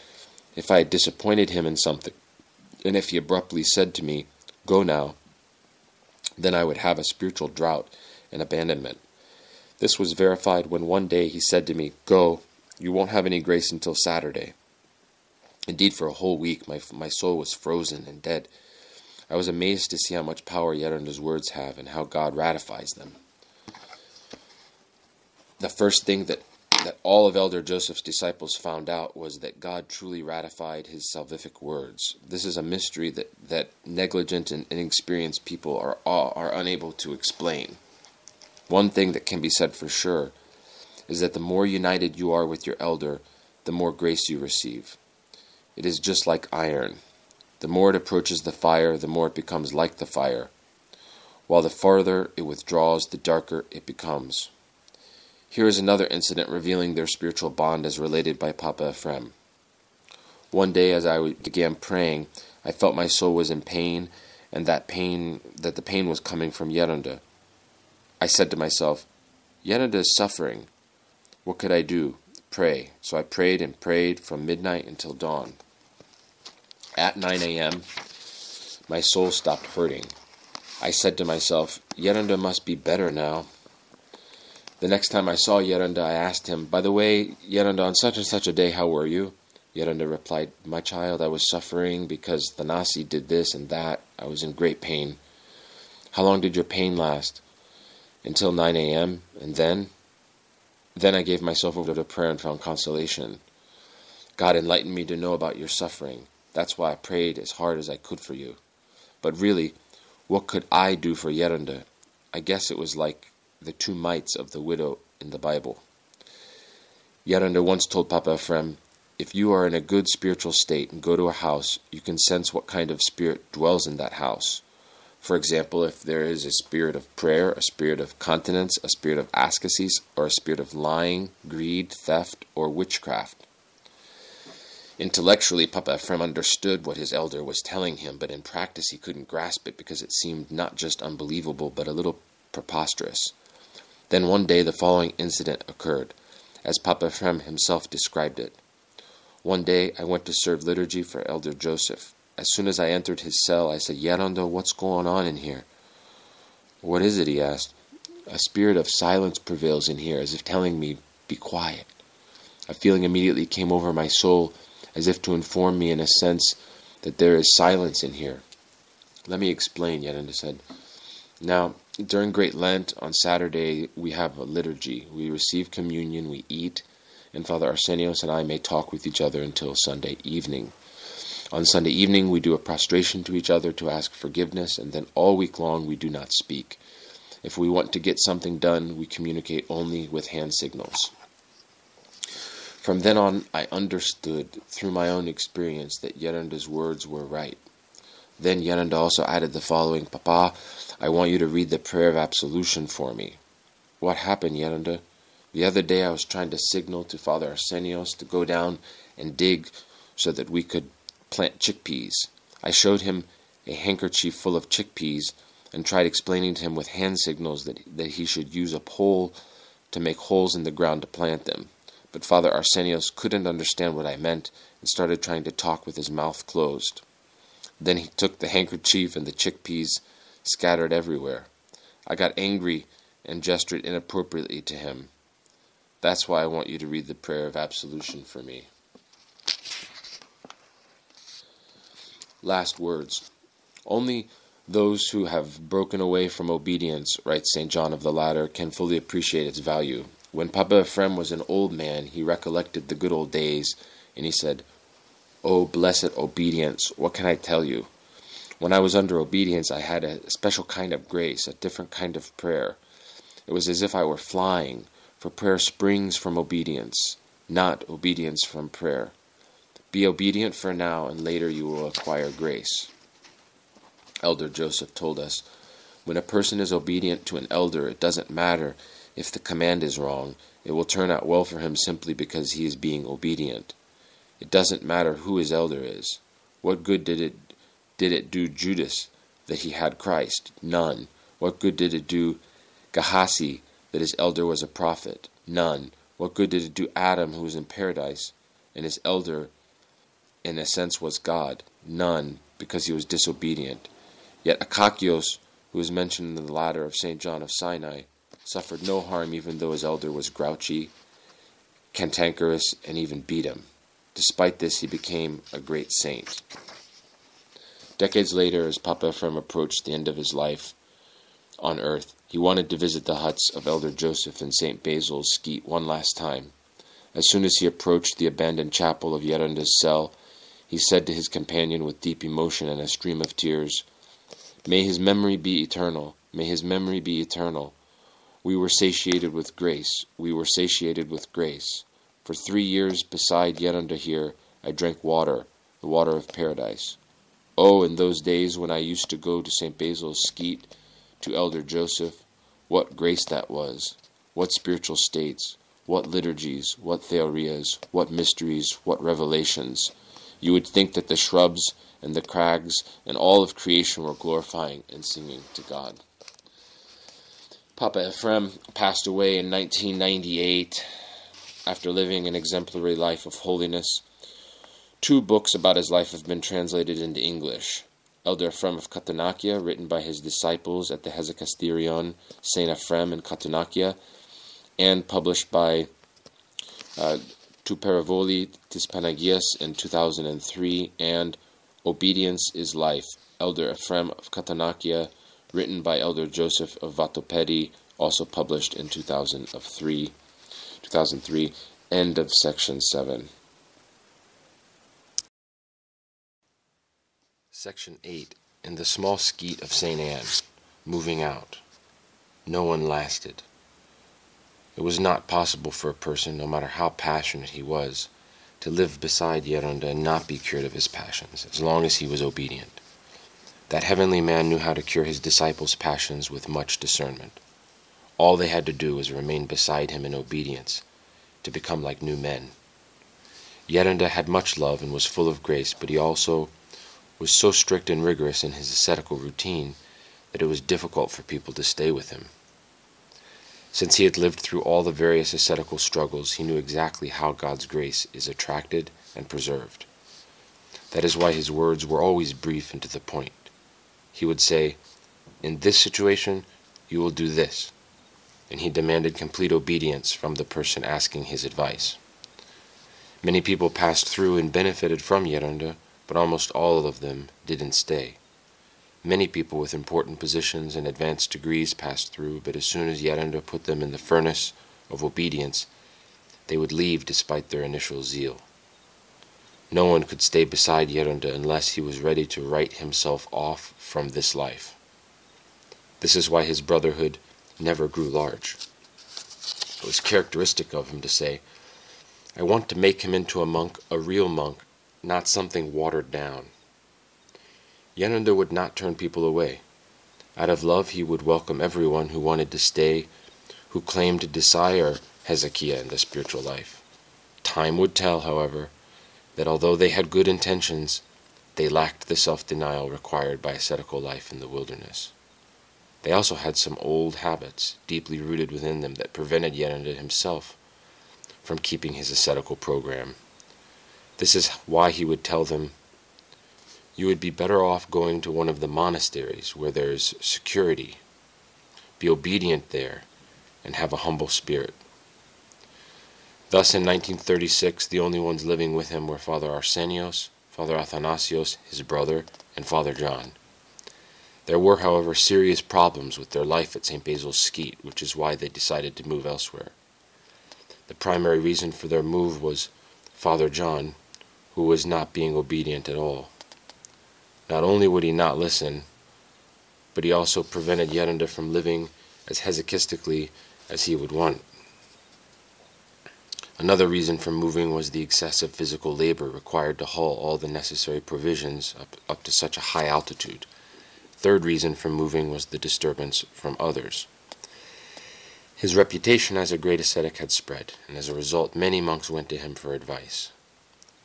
if I had disappointed him in something, and if he abruptly said to me, Go now. Then I would have a spiritual drought and abandonment. This was verified when one day he said to me, Go, you won't have any grace until Saturday. Indeed, for a whole week my, my soul was frozen and dead. I was amazed to see how much power Yeranda's words have and how God ratifies them. The first thing that that all of Elder Joseph's disciples found out was that God truly ratified his salvific words. This is a mystery that, that negligent and inexperienced people are, are unable to explain. One thing that can be said for sure is that the more united you are with your elder, the more grace you receive. It is just like iron. The more it approaches the fire, the more it becomes like the fire, while the farther it withdraws, the darker it becomes. Here is another incident revealing their spiritual bond as related by Papa Ephraim. One day as I began praying, I felt my soul was in pain and that pain that the pain was coming from Yeranda. I said to myself, Yeranda is suffering. What could I do? Pray. So I prayed and prayed from midnight until dawn. At 9 a.m., my soul stopped hurting. I said to myself, Yeranda must be better now. The next time I saw Yeranda, I asked him, By the way, Yeranda, on such and such a day, how were you? Yeranda replied, My child, I was suffering because the Nasi did this and that. I was in great pain. How long did your pain last? Until 9 a.m., and then? Then I gave myself over to prayer and found consolation. God enlightened me to know about your suffering. That's why I prayed as hard as I could for you. But really, what could I do for Yerunda? I guess it was like the two mites of the widow in the Bible. Yerunda once told Papa Ephraim, If you are in a good spiritual state and go to a house, you can sense what kind of spirit dwells in that house. For example, if there is a spirit of prayer, a spirit of continence, a spirit of asceticism, or a spirit of lying, greed, theft, or witchcraft. Intellectually, Papa Ephraim understood what his elder was telling him, but in practice he couldn't grasp it because it seemed not just unbelievable, but a little preposterous. Then one day the following incident occurred, as Papa Ephraim himself described it. One day I went to serve liturgy for Elder Joseph. As soon as I entered his cell, I said, Yerando, what's going on in here? What is it? he asked. A spirit of silence prevails in here, as if telling me, Be quiet. A feeling immediately came over my soul, as if to inform me, in a sense, that there is silence in here. Let me explain, Yerando said. Now, during Great Lent, on Saturday, we have a liturgy. We receive communion, we eat, and Father Arsenios and I may talk with each other until Sunday evening. On Sunday evening, we do a prostration to each other to ask forgiveness, and then all week long we do not speak. If we want to get something done, we communicate only with hand signals. From then on, I understood through my own experience that Yerenda's words were right. Then Yerenda also added the following Papa, I want you to read the prayer of absolution for me. What happened, Yerenda? The other day I was trying to signal to Father Arsenios to go down and dig so that we could plant chickpeas. I showed him a handkerchief full of chickpeas and tried explaining to him with hand signals that, that he should use a pole to make holes in the ground to plant them. But Father Arsenios couldn't understand what I meant and started trying to talk with his mouth closed. Then he took the handkerchief and the chickpeas scattered everywhere. I got angry and gestured inappropriately to him. That's why I want you to read the prayer of absolution for me. Last words. Only those who have broken away from obedience, writes St. John of the Ladder, can fully appreciate its value. When Papa Ephraim was an old man, he recollected the good old days, and he said, Oh, blessed obedience, what can I tell you? When I was under obedience, I had a special kind of grace, a different kind of prayer. It was as if I were flying, for prayer springs from obedience, not obedience from prayer. Be obedient for now, and later you will acquire grace. Elder Joseph told us when a person is obedient to an elder, it doesn't matter if the command is wrong, it will turn out well for him simply because he is being obedient. It doesn't matter who his elder is. What good did it did it do Judas that he had Christ? None. What good did it do Gehazi that his elder was a prophet? None. What good did it do Adam who was in paradise and his elder in a sense was God? None, because he was disobedient. Yet Akakios, who is mentioned in the ladder of St. John of Sinai, suffered no harm even though his elder was grouchy, cantankerous, and even beat him. Despite this, he became a great saint. Decades later, as Papa Ephraim approached the end of his life on earth, he wanted to visit the huts of Elder Joseph and St. Basil's Skete one last time. As soon as he approached the abandoned chapel of Yerenda's cell, he said to his companion with deep emotion and a stream of tears, May his memory be eternal. May his memory be eternal. We were satiated with grace. We were satiated with grace. For three years beside Yerunda here, I drank water, the water of paradise. Oh, in those days when I used to go to St. Basil's Skete, to Elder Joseph, what grace that was! What spiritual states! What liturgies! What theorias! What mysteries! What revelations! You would think that the shrubs and the crags and all of creation were glorifying and singing to God. Papa Ephraim passed away in 1998 after living an exemplary life of holiness. Two books about his life have been translated into English. Elder Ephraim of Katounakia, written by his disciples at the Hesychasterion, Saint Ephraim in Katounakia, and published by uh, Tu Perivoli Tis Panagias in 2003, and Obedience is Life, Elder Ephraim of Kathanakia, written by Elder Joseph of Vatopedi, also published in 2003. 2003. End of section 7. Section 8. In the small skete of St. Anne, moving out. No one lasted. It was not possible for a person, no matter how passionate he was, to live beside Yerunda and not be cured of his passions, as long as he was obedient. That heavenly man knew how to cure his disciples' passions with much discernment. All they had to do was remain beside him in obedience, to become like new men. Yerunda had much love and was full of grace, but he also was so strict and rigorous in his ascetical routine that it was difficult for people to stay with him. Since he had lived through all the various ascetical struggles, he knew exactly how God's grace is attracted and preserved. That is why his words were always brief and to the point. He would say, In this situation, you will do this. And he demanded complete obedience from the person asking his advice. Many people passed through and benefited from Yerunda, but almost all of them didn't stay. Many people with important positions and advanced degrees passed through, but as soon as Yerunda put them in the furnace of obedience, they would leave despite their initial zeal. No one could stay beside Yerunda unless he was ready to write himself off from this life. This is why his brotherhood never grew large. It was characteristic of him to say, I want to make him into a monk, a real monk, not something watered down. Yerunda would not turn people away. Out of love, he would welcome everyone who wanted to stay, who claimed to desire hesychia in the spiritual life. Time would tell, however, that although they had good intentions, they lacked the self denial required by ascetical life in the wilderness. They also had some old habits deeply rooted within them that prevented Yerunda himself from keeping his ascetical program. This is why he would tell them you would be better off going to one of the monasteries where there is security. Be obedient there and have a humble spirit. Thus, in 1936, the only ones living with him were Father Arsenios, Father Athanasios, his brother, and Father John. There were, however, serious problems with their life at St. Basil's Skete, which is why they decided to move elsewhere. The primary reason for their move was Father John, who was not being obedient at all. Not only would he not listen, but he also prevented Yerunda from living as hesychastically as he would want. Another reason for moving was the excessive physical labor required to haul all the necessary provisions up, up to such a high altitude. Third reason for moving was the disturbance from others. His reputation as a great ascetic had spread, and as a result many monks went to him for advice.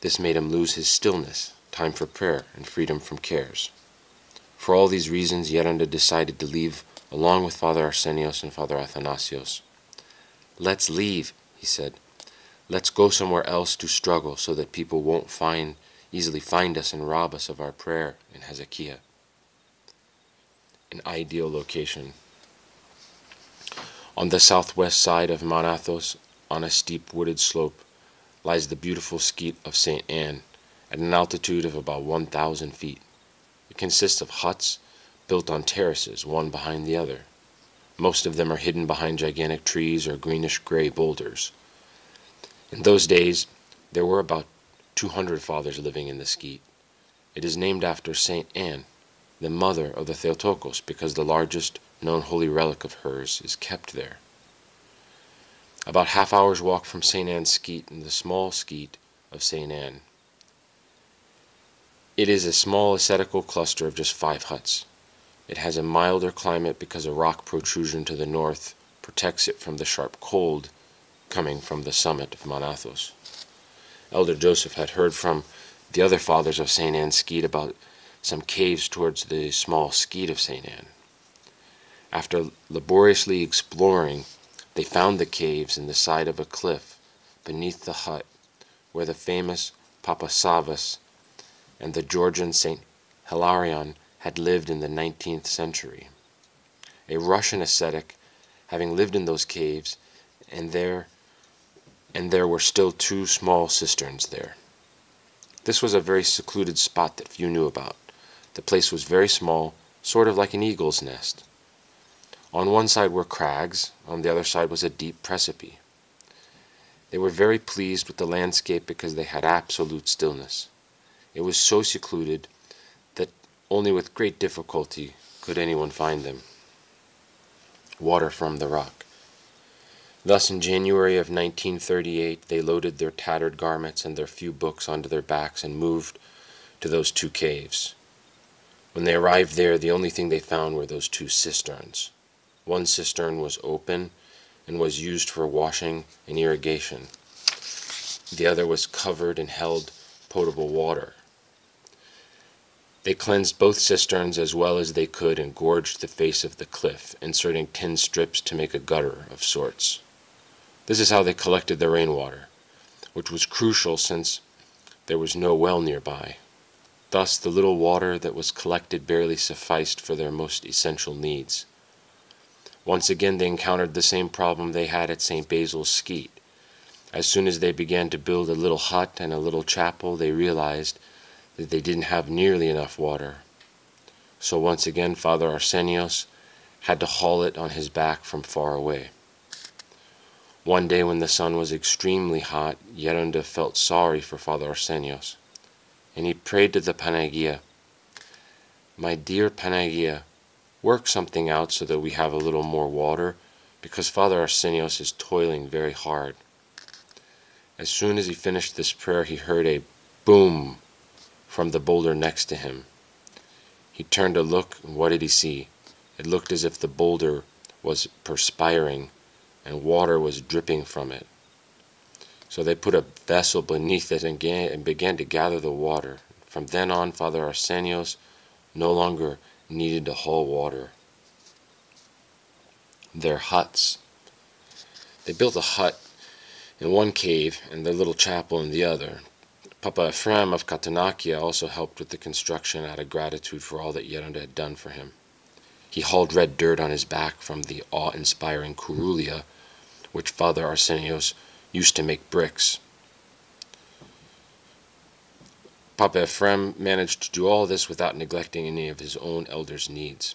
This made him lose his stillness time for prayer, and freedom from cares. For all these reasons, Yerunda decided to leave along with Father Arsenios and Father Athanasios. Let's leave, he said. Let's go somewhere else to struggle so that people won't find easily find us and rob us of our prayer in hesychia. An ideal location. On the southwest side of Mount Athos, on a steep wooded slope, lies the beautiful skete of St. Anne, at an altitude of about 1,000 feet. It consists of huts built on terraces, one behind the other. Most of them are hidden behind gigantic trees or greenish gray boulders. In those days, there were about 200 fathers living in the skete. It is named after Saint Anne, the mother of the Theotokos, because the largest known holy relic of hers is kept there. About half hour's walk from St. Anne's Skete in the small skete of St. Anne it is a small ascetical cluster of just five huts. It has a milder climate because a rock protrusion to the north protects it from the sharp cold coming from the summit of Mount Athos. Elder Joseph had heard from the other fathers of St. Anne Skete about some caves towards the small skete of St. Anne. After laboriously exploring, they found the caves in the side of a cliff beneath the hut where the famous Papasavas and the Georgian Saint Hilarion had lived in the nineteenth century. A Russian ascetic, having lived in those caves, and there and there were still two small cisterns there. This was a very secluded spot that few knew about. The place was very small, sort of like an eagle's nest. On one side were crags, on the other side was a deep precipice. They were very pleased with the landscape because they had absolute stillness. It was so secluded that only with great difficulty could anyone find them. Water from the rock. Thus, in January of 1938, they loaded their tattered garments and their few books onto their backs and moved to those two caves. When they arrived there, the only thing they found were those two cisterns. One cistern was open and was used for washing and irrigation. The other was covered and held potable water. They cleansed both cisterns as well as they could and gorged the face of the cliff, inserting tin strips to make a gutter of sorts. This is how they collected their rainwater, which was crucial since there was no well nearby. Thus, the little water that was collected barely sufficed for their most essential needs. Once again, they encountered the same problem they had at St. Basil's Skete. As soon as they began to build a little hut and a little chapel, they realized that they didn't have nearly enough water. So once again, Father Arsenios had to haul it on his back from far away. One day when the sun was extremely hot, Yerunda felt sorry for Father Arsenios and he prayed to the Panagia, My dear Panagia, work something out so that we have a little more water, because Father Arsenios is toiling very hard. As soon as he finished this prayer, he heard a boom from the boulder next to him. He turned to look, and what did he see? It looked as if the boulder was perspiring and water was dripping from it. So they put a vessel beneath it and, began to gather the water. From then on, Father Arsenios no longer needed to haul water. Their huts. They built a hut in one cave and their little chapel in the other. Papa Ephraim of Katounakia also helped with the construction out of gratitude for all that Yerunda had done for him. He hauled red dirt on his back from the awe-inspiring Kurulia, which Father Arsenios used to make bricks. Papa Ephraim managed to do all this without neglecting any of his own elders' needs.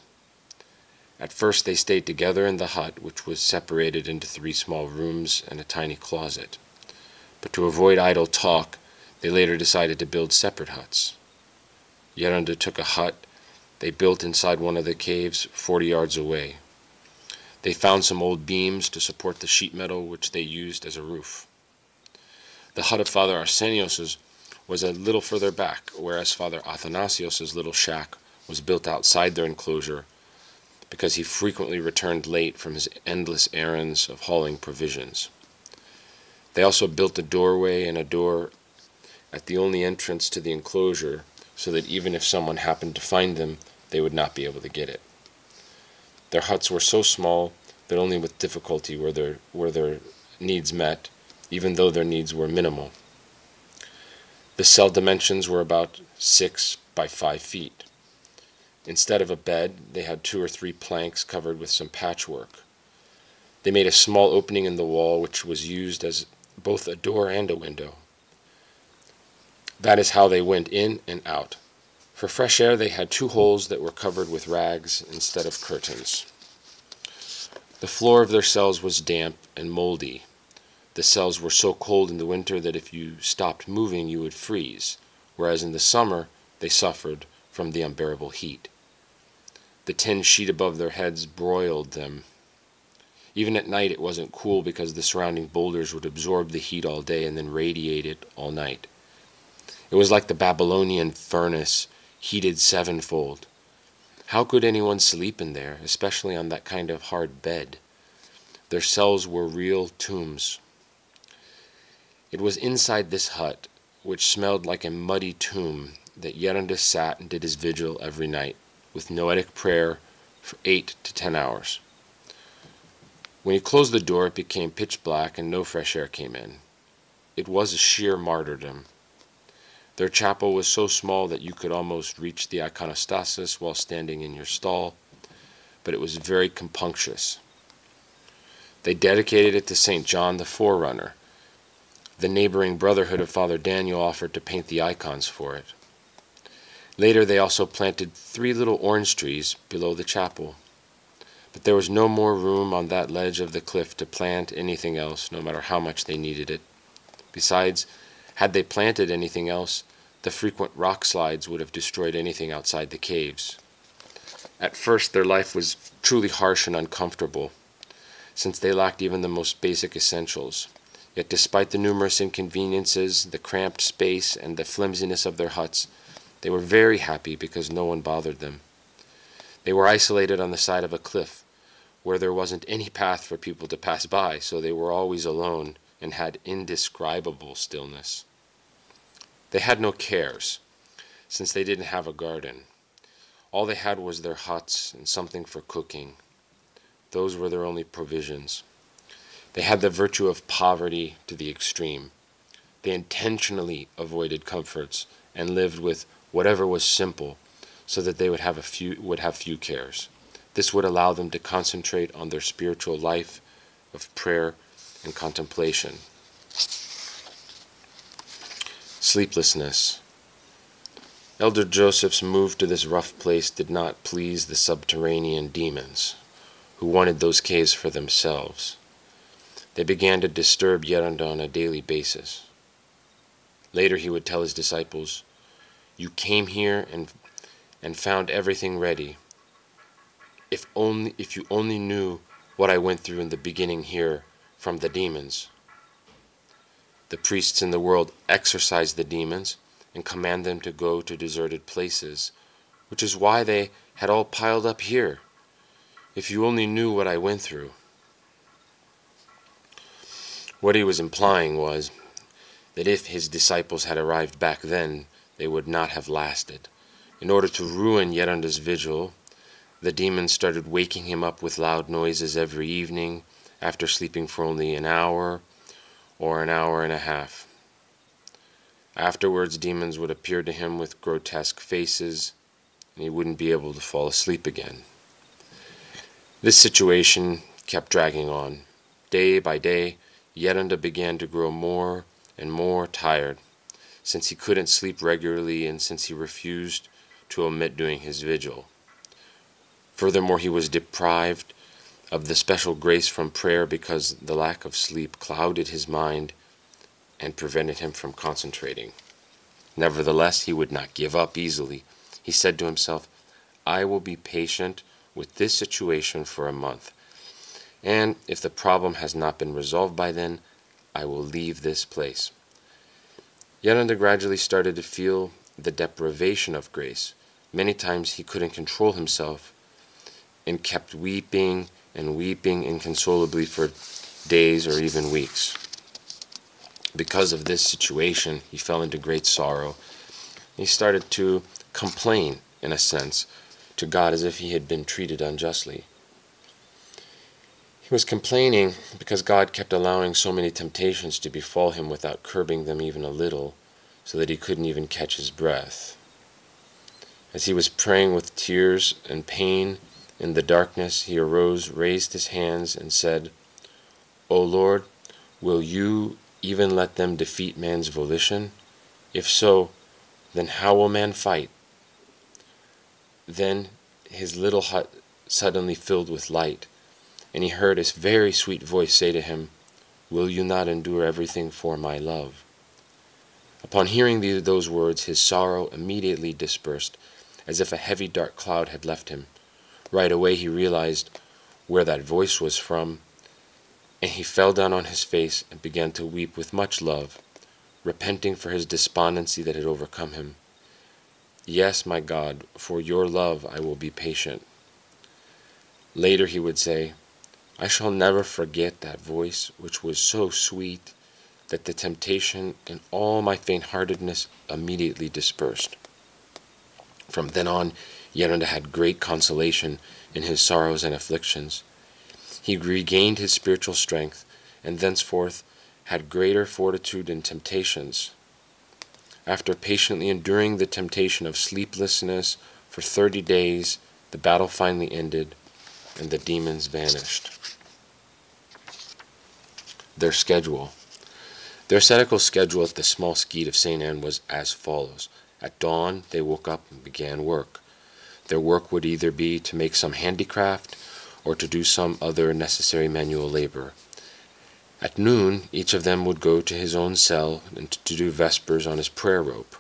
At first they stayed together in the hut, which was separated into three small rooms and a tiny closet. But to avoid idle talk, they later decided to build separate huts. Yerunda took a hut they built inside one of the caves, forty yards away. They found some old beams to support the sheet metal which they used as a roof. The hut of Father Arsenios's was a little further back, whereas Father Athanasios's little shack was built outside their enclosure because he frequently returned late from his endless errands of hauling provisions. They also built a doorway and a door at the only entrance to the enclosure so that even if someone happened to find them, they would not be able to get it. Their huts were so small that only with difficulty were their, were their needs met, even though their needs were minimal. The cell dimensions were about 6 by 5 feet. Instead of a bed, they had two or three planks covered with some patchwork. They made a small opening in the wall which was used as both a door and a window. That is how they went in and out. For fresh air, they had two holes that were covered with rags instead of curtains. The floor of their cells was damp and moldy. The cells were so cold in the winter that if you stopped moving, you would freeze, whereas in the summer they suffered from the unbearable heat. The tin sheet above their heads broiled them. Even at night, it wasn't cool because the surrounding boulders would absorb the heat all day and then radiate it all night. It was like the Babylonian furnace heated sevenfold. How could anyone sleep in there, especially on that kind of hard bed? Their cells were real tombs. It was inside this hut, which smelled like a muddy tomb, that Yerunda sat and did his vigil every night, with noetic prayer for eight to ten hours. When he closed the door, it became pitch black and no fresh air came in. It was a sheer martyrdom. Their chapel was so small that you could almost reach the iconostasis while standing in your stall, but it was very compunctious. They dedicated it to St. John the Forerunner. The neighboring brotherhood of Father Daniel offered to paint the icons for it. Later, they also planted three little orange trees below the chapel. But there was no more room on that ledge of the cliff to plant anything else, no matter how much they needed it. Besides, had they planted anything else, the frequent rock slides would have destroyed anything outside the caves. At first, their life was truly harsh and uncomfortable, since they lacked even the most basic essentials. Yet, despite the numerous inconveniences, the cramped space, and the flimsiness of their huts, they were very happy because no one bothered them. They were isolated on the side of a cliff where there wasn't any path for people to pass by, so they were always alone and had indescribable stillness. They had no cares, since they didn't have a garden. All they had was their huts and something for cooking. Those were their only provisions. They had the virtue of poverty to the extreme. They intentionally avoided comforts and lived with whatever was simple so that they would have a few would have few cares. This would allow them to concentrate on their spiritual life of prayer and contemplation. Sleeplessness. Elder Joseph's move to this rough place did not please the subterranean demons, who wanted those caves for themselves. They began to disturb Yeranda on a daily basis. Later he would tell his disciples, You came here and, and found everything ready. If, only, if you only knew what I went through in the beginning here from the demons. The priests in the world exorcise the demons and command them to go to deserted places, which is why they had all piled up here. If you only knew what I went through. What he was implying was that if his disciples had arrived back then, they would not have lasted. In order to ruin Yeranda's vigil, the demons started waking him up with loud noises every evening after sleeping for only an hour or an hour and a half. Afterwards, demons would appear to him with grotesque faces, and he wouldn't be able to fall asleep again. This situation kept dragging on. Day by day, Yeranda began to grow more and more tired, since he couldn't sleep regularly and since he refused to omit doing his vigil. Furthermore, he was deprived of the special grace from prayer because the lack of sleep clouded his mind and prevented him from concentrating. Nevertheless, he would not give up easily. He said to himself, I will be patient with this situation for a month and if the problem has not been resolved by then, I will leave this place. Yeranda gradually started to feel the deprivation of grace. Many times he couldn't control himself and kept weeping and weeping inconsolably for days or even weeks. Because of this situation, he fell into great sorrow. He started to complain, in a sense, to God as if he had been treated unjustly. He was complaining because God kept allowing so many temptations to befall him without curbing them even a little, so that he couldn't even catch his breath. As he was praying with tears and pain in the darkness, he arose, raised his hands, and said, O Lord, will you even let them defeat man's volition? If so, then how will man fight? Then his little hut suddenly filled with light and he heard a very sweet voice say to him, Will you not endure everything for my love? Upon hearing those words, his sorrow immediately dispersed, as if a heavy dark cloud had left him. Right away he realized where that voice was from, and he fell down on his face and began to weep with much love, repenting for his despondency that had overcome him. Yes, my God, for your love I will be patient. Later he would say, I shall never forget that voice which was so sweet that the temptation and all my faint-heartedness immediately dispersed. From then on, Yeranda had great consolation in his sorrows and afflictions. He regained his spiritual strength, and thenceforth had greater fortitude in temptations. After patiently enduring the temptation of sleeplessness for thirty days, the battle finally ended, and the demons vanished. Their schedule. Their ascetical schedule at the small skete of St. Anne was as follows. At dawn, they woke up and began work. Their work would either be to make some handicraft or to do some other necessary manual labor. At noon, each of them would go to his own cell and to do vespers on his prayer rope.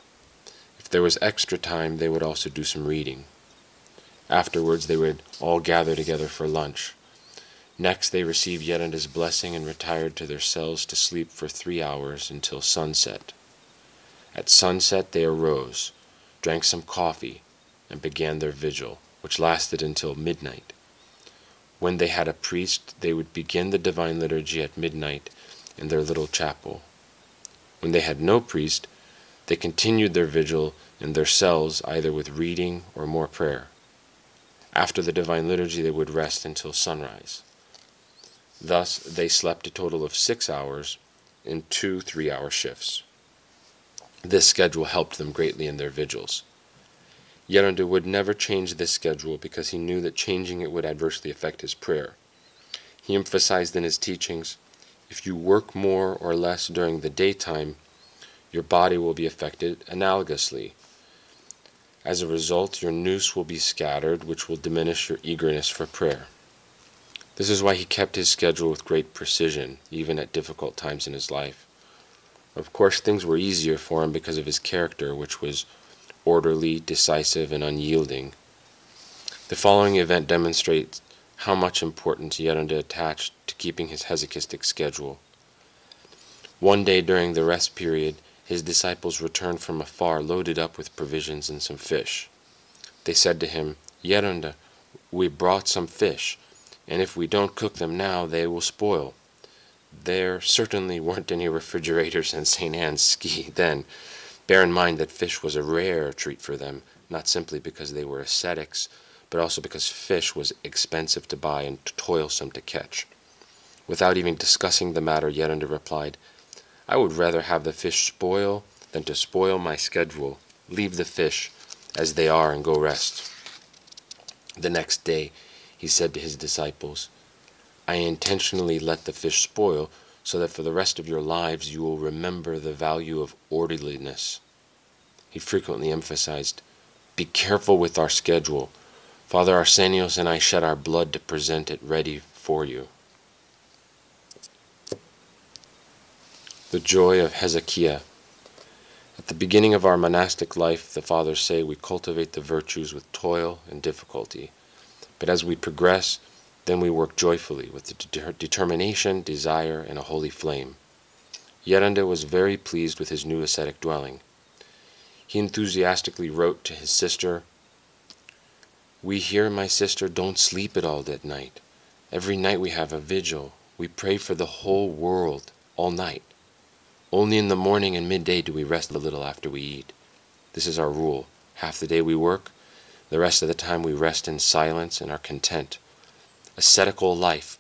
If there was extra time, they would also do some reading. Afterwards, they would all gather together for lunch. Next, they received Yeranda's blessing and retired to their cells to sleep for three hours until sunset. At sunset, they arose, drank some coffee, and began their vigil, which lasted until midnight. When they had a priest, they would begin the divine liturgy at midnight in their little chapel. When they had no priest, they continued their vigil in their cells either with reading or more prayer. After the divine liturgy, they would rest until sunrise. Thus, they slept a total of six hours in two three hour shifts. This schedule helped them greatly in their vigils. Yeranda would never change this schedule because he knew that changing it would adversely affect his prayer. He emphasized in his teachings if you work more or less during the daytime, your body will be affected analogously. As a result, your nous will be scattered, which will diminish your eagerness for prayer. This is why he kept his schedule with great precision, even at difficult times in his life. Of course, things were easier for him because of his character, which was orderly, decisive, and unyielding. The following event demonstrates how much importance Yeranda attached to keeping his hesychastic schedule. One day during the rest period, his disciples returned from afar loaded up with provisions and some fish. They said to him, Yeranda, we brought some fish and if we don't cook them now, they will spoil. There certainly weren't any refrigerators in St. Anne's Skete then. Bear in mind that fish was a rare treat for them, not simply because they were ascetics, but also because fish was expensive to buy and toilsome to catch. Without even discussing the matter, Yeranda replied, I would rather have the fish spoil than to spoil my schedule. Leave the fish as they are and go rest. The next day, he said to his disciples, I intentionally let the fish spoil so that for the rest of your lives you will remember the value of orderliness. He frequently emphasized, Be careful with our schedule. Father Arsenios and I shed our blood to present it ready for you. The joy of Hesychia. At the beginning of our monastic life, the fathers say we cultivate the virtues with toil and difficulty. But as we progress, then we work joyfully with de determination, desire, and a holy flame. Yeranda was very pleased with his new ascetic dwelling. He enthusiastically wrote to his sister, We here, my sister, don't sleep at all that night. Every night we have a vigil. We pray for the whole world all night. Only in the morning and midday do we rest a little after we eat. This is our rule. Half the day we work, the rest of the time we rest in silence and are content. Ascetical life,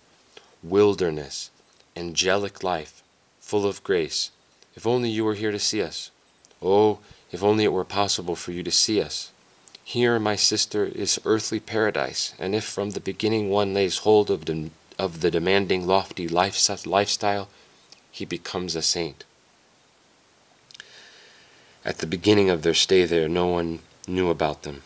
wilderness, angelic life, full of grace. If only you were here to see us. Oh, if only it were possible for you to see us. Here, my sister, is earthly paradise, and if from the beginning one lays hold of, the of the demanding, lofty life, lifestyle, he becomes a saint. At the beginning of their stay there, no one knew about them.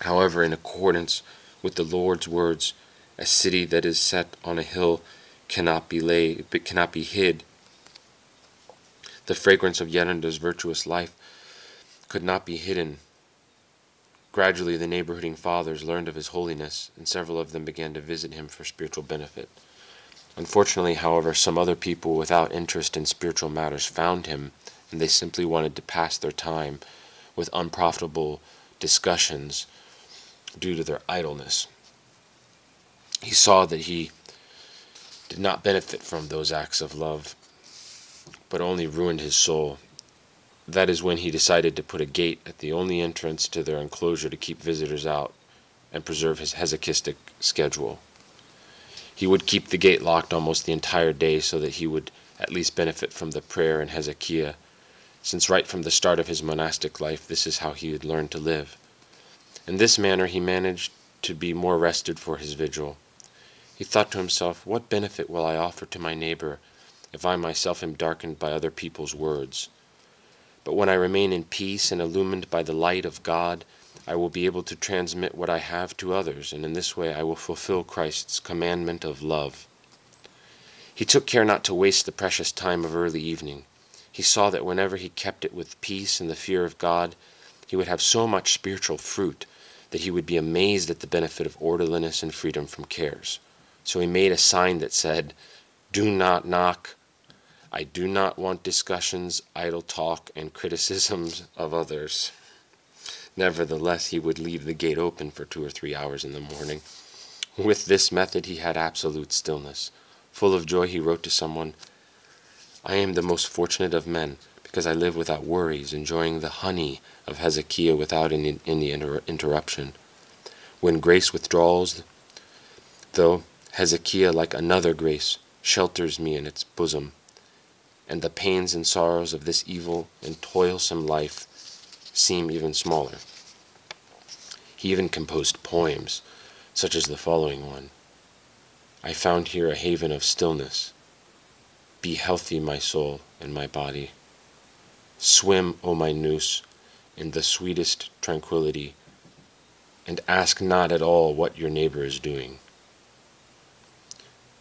However, in accordance with the Lord's words, a city that is set on a hill cannot be laid, but cannot be hid. The fragrance of Yeranda's virtuous life could not be hidden. Gradually, the neighborhooding fathers learned of his holiness, and several of them began to visit him for spiritual benefit. Unfortunately, however, some other people without interest in spiritual matters found him, and they simply wanted to pass their time with unprofitable discussions due to their idleness. He saw that he did not benefit from those acts of love, but only ruined his soul. That is when he decided to put a gate at the only entrance to their enclosure to keep visitors out and preserve his hesychastic schedule. He would keep the gate locked almost the entire day so that he would at least benefit from the prayer and hesychia, since right from the start of his monastic life this is how he had learned to live. In this manner he managed to be more rested for his vigil. He thought to himself, What benefit will I offer to my neighbor if I myself am darkened by other people's words? But when I remain in peace and illumined by the light of God, I will be able to transmit what I have to others, and in this way I will fulfill Christ's commandment of love. He took care not to waste the precious time of early evening. He saw that whenever he kept it with peace and the fear of God, he would have so much spiritual fruit that he would be amazed at the benefit of orderliness and freedom from cares. So he made a sign that said, Do not knock. I do not want discussions, idle talk, and criticisms of others. Nevertheless, he would leave the gate open for two or three hours in the morning. With this method, he had absolute stillness. Full of joy, he wrote to someone, I am the most fortunate of men, because I live without worries, enjoying the honey of hesychia without any, any inter interruption. When grace withdraws, though, hesychia, like another grace, shelters me in its bosom, and the pains and sorrows of this evil and toilsome life seem even smaller. He even composed poems, such as the following one I found here a haven of stillness. Be healthy, my soul and my body. Swim, O my nous, in the sweetest tranquillity, and ask not at all what your neighbor is doing.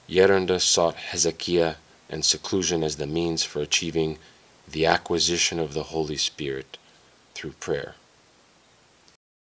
Yeranda sought hesychia and seclusion as the means for achieving the acquisition of the Holy Spirit through prayer.